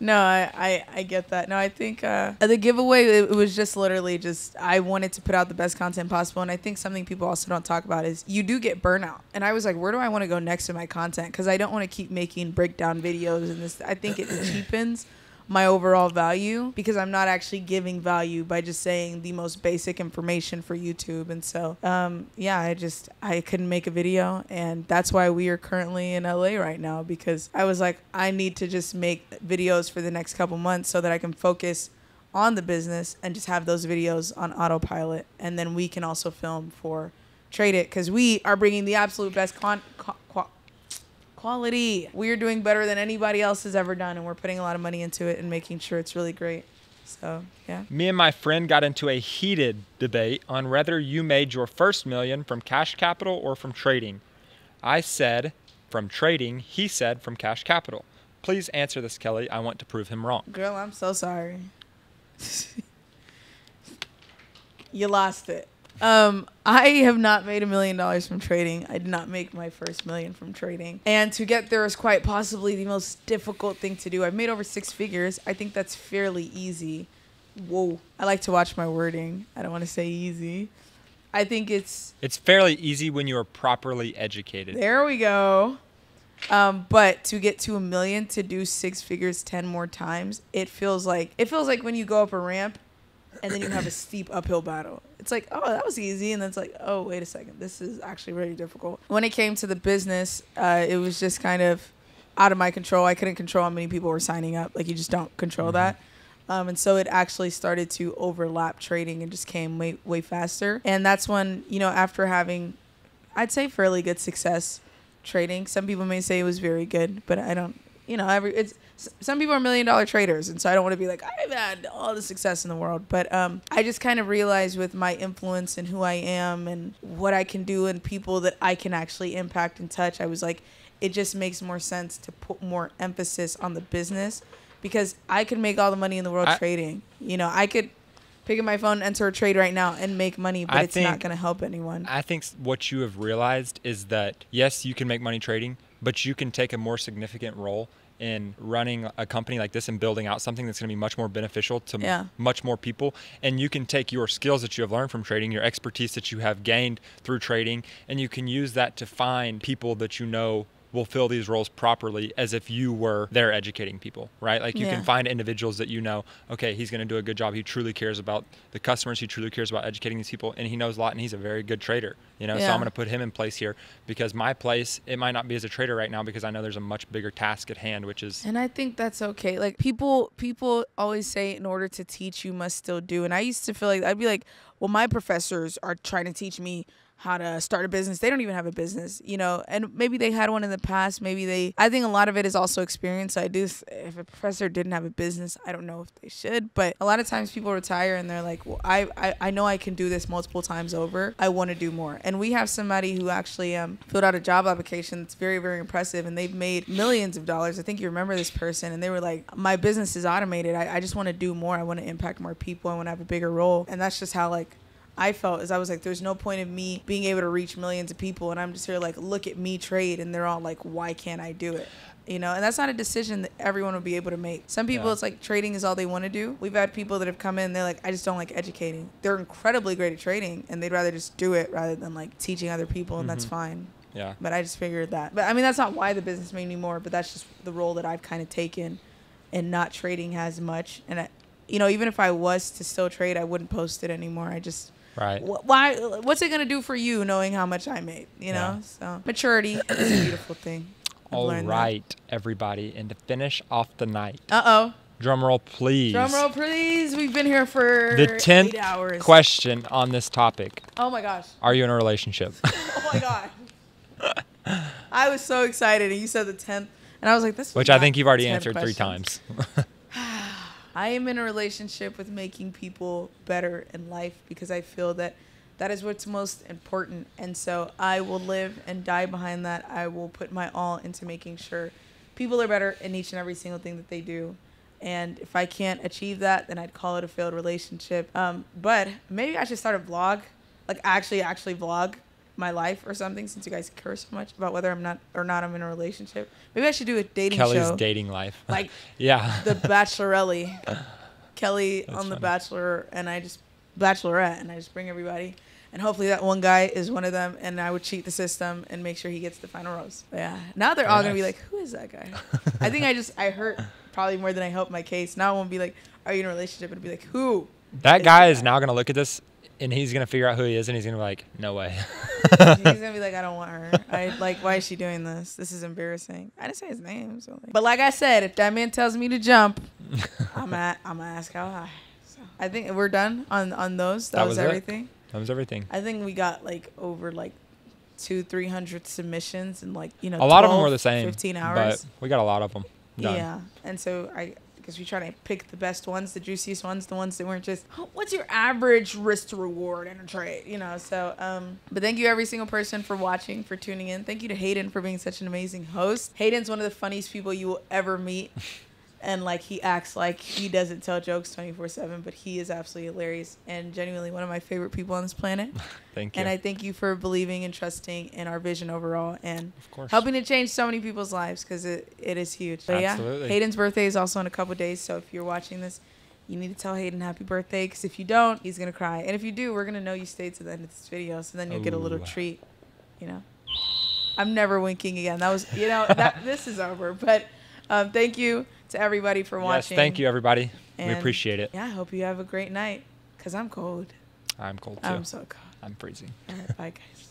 No, I, I, I get that. No, I think uh, the giveaway, it, it was just literally just, I wanted to put out the best content possible. And I think something people also don't talk about is you do get burnout. And I was like, where do I want to go next in my content? Because I don't want to keep making breakdown videos and this. I think it <clears throat> cheapens my overall value because I'm not actually giving value by just saying the most basic information for YouTube. And so, um, yeah, I just I couldn't make a video, and that's why we are currently in LA right now because I was like, I need to just make videos for the next couple months so that I can focus on the business and just have those videos on autopilot, and then we can also film for Trade It because we are bringing the absolute best con. co- qua- quality. We're doing better than anybody else has ever done, and we're putting a lot of money into it and making sure it's really great. So yeah. Me and my friend got into a heated debate on whether you made your first million from cash capital or from trading. I said from trading, he said from cash capital. Please answer this, Kelly. I want to prove him wrong. Girl, I'm so sorry. <laughs> you lost it. Um, I have not made a million dollars from trading. I did not make my first million from trading. And to get there is quite possibly the most difficult thing to do. I've made over six figures. I think that's fairly easy. Whoa. I like to watch my wording. I don't want to say easy. I think it's It's fairly easy when you are properly educated. there we go. Um, but to get to a million to do six figures ten more times, it feels like it feels like when you go up a ramp and then you have a <coughs> steep uphill battle. It's like, oh, that was easy, and then it's like, oh, wait a second, this is actually really difficult. When it came to the business, uh, it was just kind of out of my control. I couldn't control how many people were signing up. Like you just don't control that. Um, and so it actually started to overlap trading and just came way way faster. And that's when you know after having, I'd say fairly good success trading. Some people may say it was very good, but I don't. You know, every it's some people are million dollar traders, and so I don't want to be like I've had all the success in the world. But um, I just kind of realized with my influence and who I am and what I can do and people that I can actually impact and touch, I was like, it just makes more sense to put more emphasis on the business because I could make all the money in the world I- trading. You know, I could pick up my phone, enter a trade right now, and make money, but I it's not going to help anyone. I think what you have realized is that yes, you can make money trading, but you can take a more significant role in running a company like this and building out something that's going to be much more beneficial to m- Yeah. much more people. And you can take your skills that you have learned from trading, your expertise that you have gained through trading, and you can use that to find people that you know will fill these roles properly as if you were there educating people, right? Like you Yeah. can find individuals that you know, okay, he's going to do a good job. He truly cares about the customers. He truly cares about educating these people, and he knows a lot, and he's a very good trader. You know, so I'm going to put him in place here because my place it might not be as a trader right now because I know there's a much bigger task at hand, which is And I think that's okay. Like people people always say in order to teach you must still do. And I used to feel like I'd be like, well, my professors are trying to teach me how to start a business. They don't even have a business, you know. And maybe they had one in the past. Maybe they I think a lot of it is also experience. I do if a professor didn't have a business, I don't know if they should, but a lot of times people retire and they're like, "Well, I I, I know I can do this multiple times over. I want to do more." And we have somebody who actually um filled out a job application that's very very impressive and they've made millions of dollars. I think you remember this person and they were like, "My business is automated. I, I just want to do more. I want to impact more people. I want to have a bigger role." And that's just how like I felt is I was like, there's no point of me being able to reach millions of people, and I'm just here like, look at me trade, and they're all like, why can't I do it? You know, and that's not a decision that everyone will be able to make. Some people, Yeah. it's like trading is all they want to do. We've had people that have come in, they're like, I just don't like educating. They're incredibly great at trading, and they'd rather just do it rather than like teaching other people, and that's Mhm. fine. yeah. But I just figured that. But I mean, that's not why the business made me more, but that's just the role that I've kind of taken, and not trading as much. And I, you know, even if I was to still trade, I wouldn't post it anymore. I just Right. Wh- why what's it gonna do for you knowing how much i made you know Yeah. so maturity is a beautiful thing I've All learned that. everybody, and to finish off the night, uh-oh drum roll, please. drum roll please we've been here for The tenth hours question on this topic: oh my gosh Are you in a relationship? <laughs> oh my god <laughs> i was so excited and you said the 10th and i was like this Which I think you've already 10 answered three times. <laughs> I am in a relationship with making people better in life because I feel that that is what's most important. And so I will live and die behind that. I will put my all into making sure people are better in each and every single thing that they do. And if I can't achieve that, then I'd call it a failed relationship. Um, but maybe I should start a vlog, like actually, actually vlog my life or something, since you guys care so much about whether I'm not or not I'm in a relationship. Maybe I should do a dating Kelly's show, dating life. <laughs> like yeah. the <laughs> Bachelorelli, Kelly That's on the. Bachelor, and I just Bachelorette, and I just bring everybody, and hopefully that one guy is one of them, and I would cheat the system and make sure he gets the final rose. But yeah, now they're all Very gonna be like, who is that guy? I think I just I hurt probably more than I helped my case. Now I won't be like, are you in a relationship? It'll be like, who? that is guy is now gonna look at this and he's gonna figure out who he is and he's gonna be like, no way. <laughs> He's gonna be like, I don't want her. I like, why is she doing this? This is embarrassing. I didn't say his name, so like, but like I said, if that man tells me to jump, I'm at, I'm gonna ask how high. So I think we're done on on those. That, That was, was it. everything. that was everything. I think we got like over like two, three hundred submissions and like you know A lot of them were the same. Fifteen hours. But we got a lot of them. Done. Yeah, and so I because we try to pick the best ones, the juiciest ones, the ones that weren't just "Oh, what's your average risk to reward in a trade, you know. So, um, but thank you every single person for watching, for tuning in. Thank you to Hayden for being such an amazing host. Hayden's one of the funniest people you will ever meet. <laughs> and like he acts like he doesn't tell jokes 24/7 but he is absolutely hilarious and genuinely one of my favorite people on this planet <laughs> Thank you. and I thank you for believing and trusting in our vision overall and of course. helping to change so many people's lives because it, it is huge. But Absolutely. yeah, Hayden's birthday is also in a couple days, so if you're watching this, you need to tell Hayden happy birthday because if you don't, he's gonna cry, and if you do, we're gonna know you stayed to the end of this video, so then you'll get a little treat. You know, I'm never winking again. That was you know that this is over, but um, thank you to everybody for Yes, watching. thank you, everybody. we appreciate it. Yeah, I hope you have a great night because I'm cold. I'm cold too. I'm so cold. I'm freezing. All right, bye guys.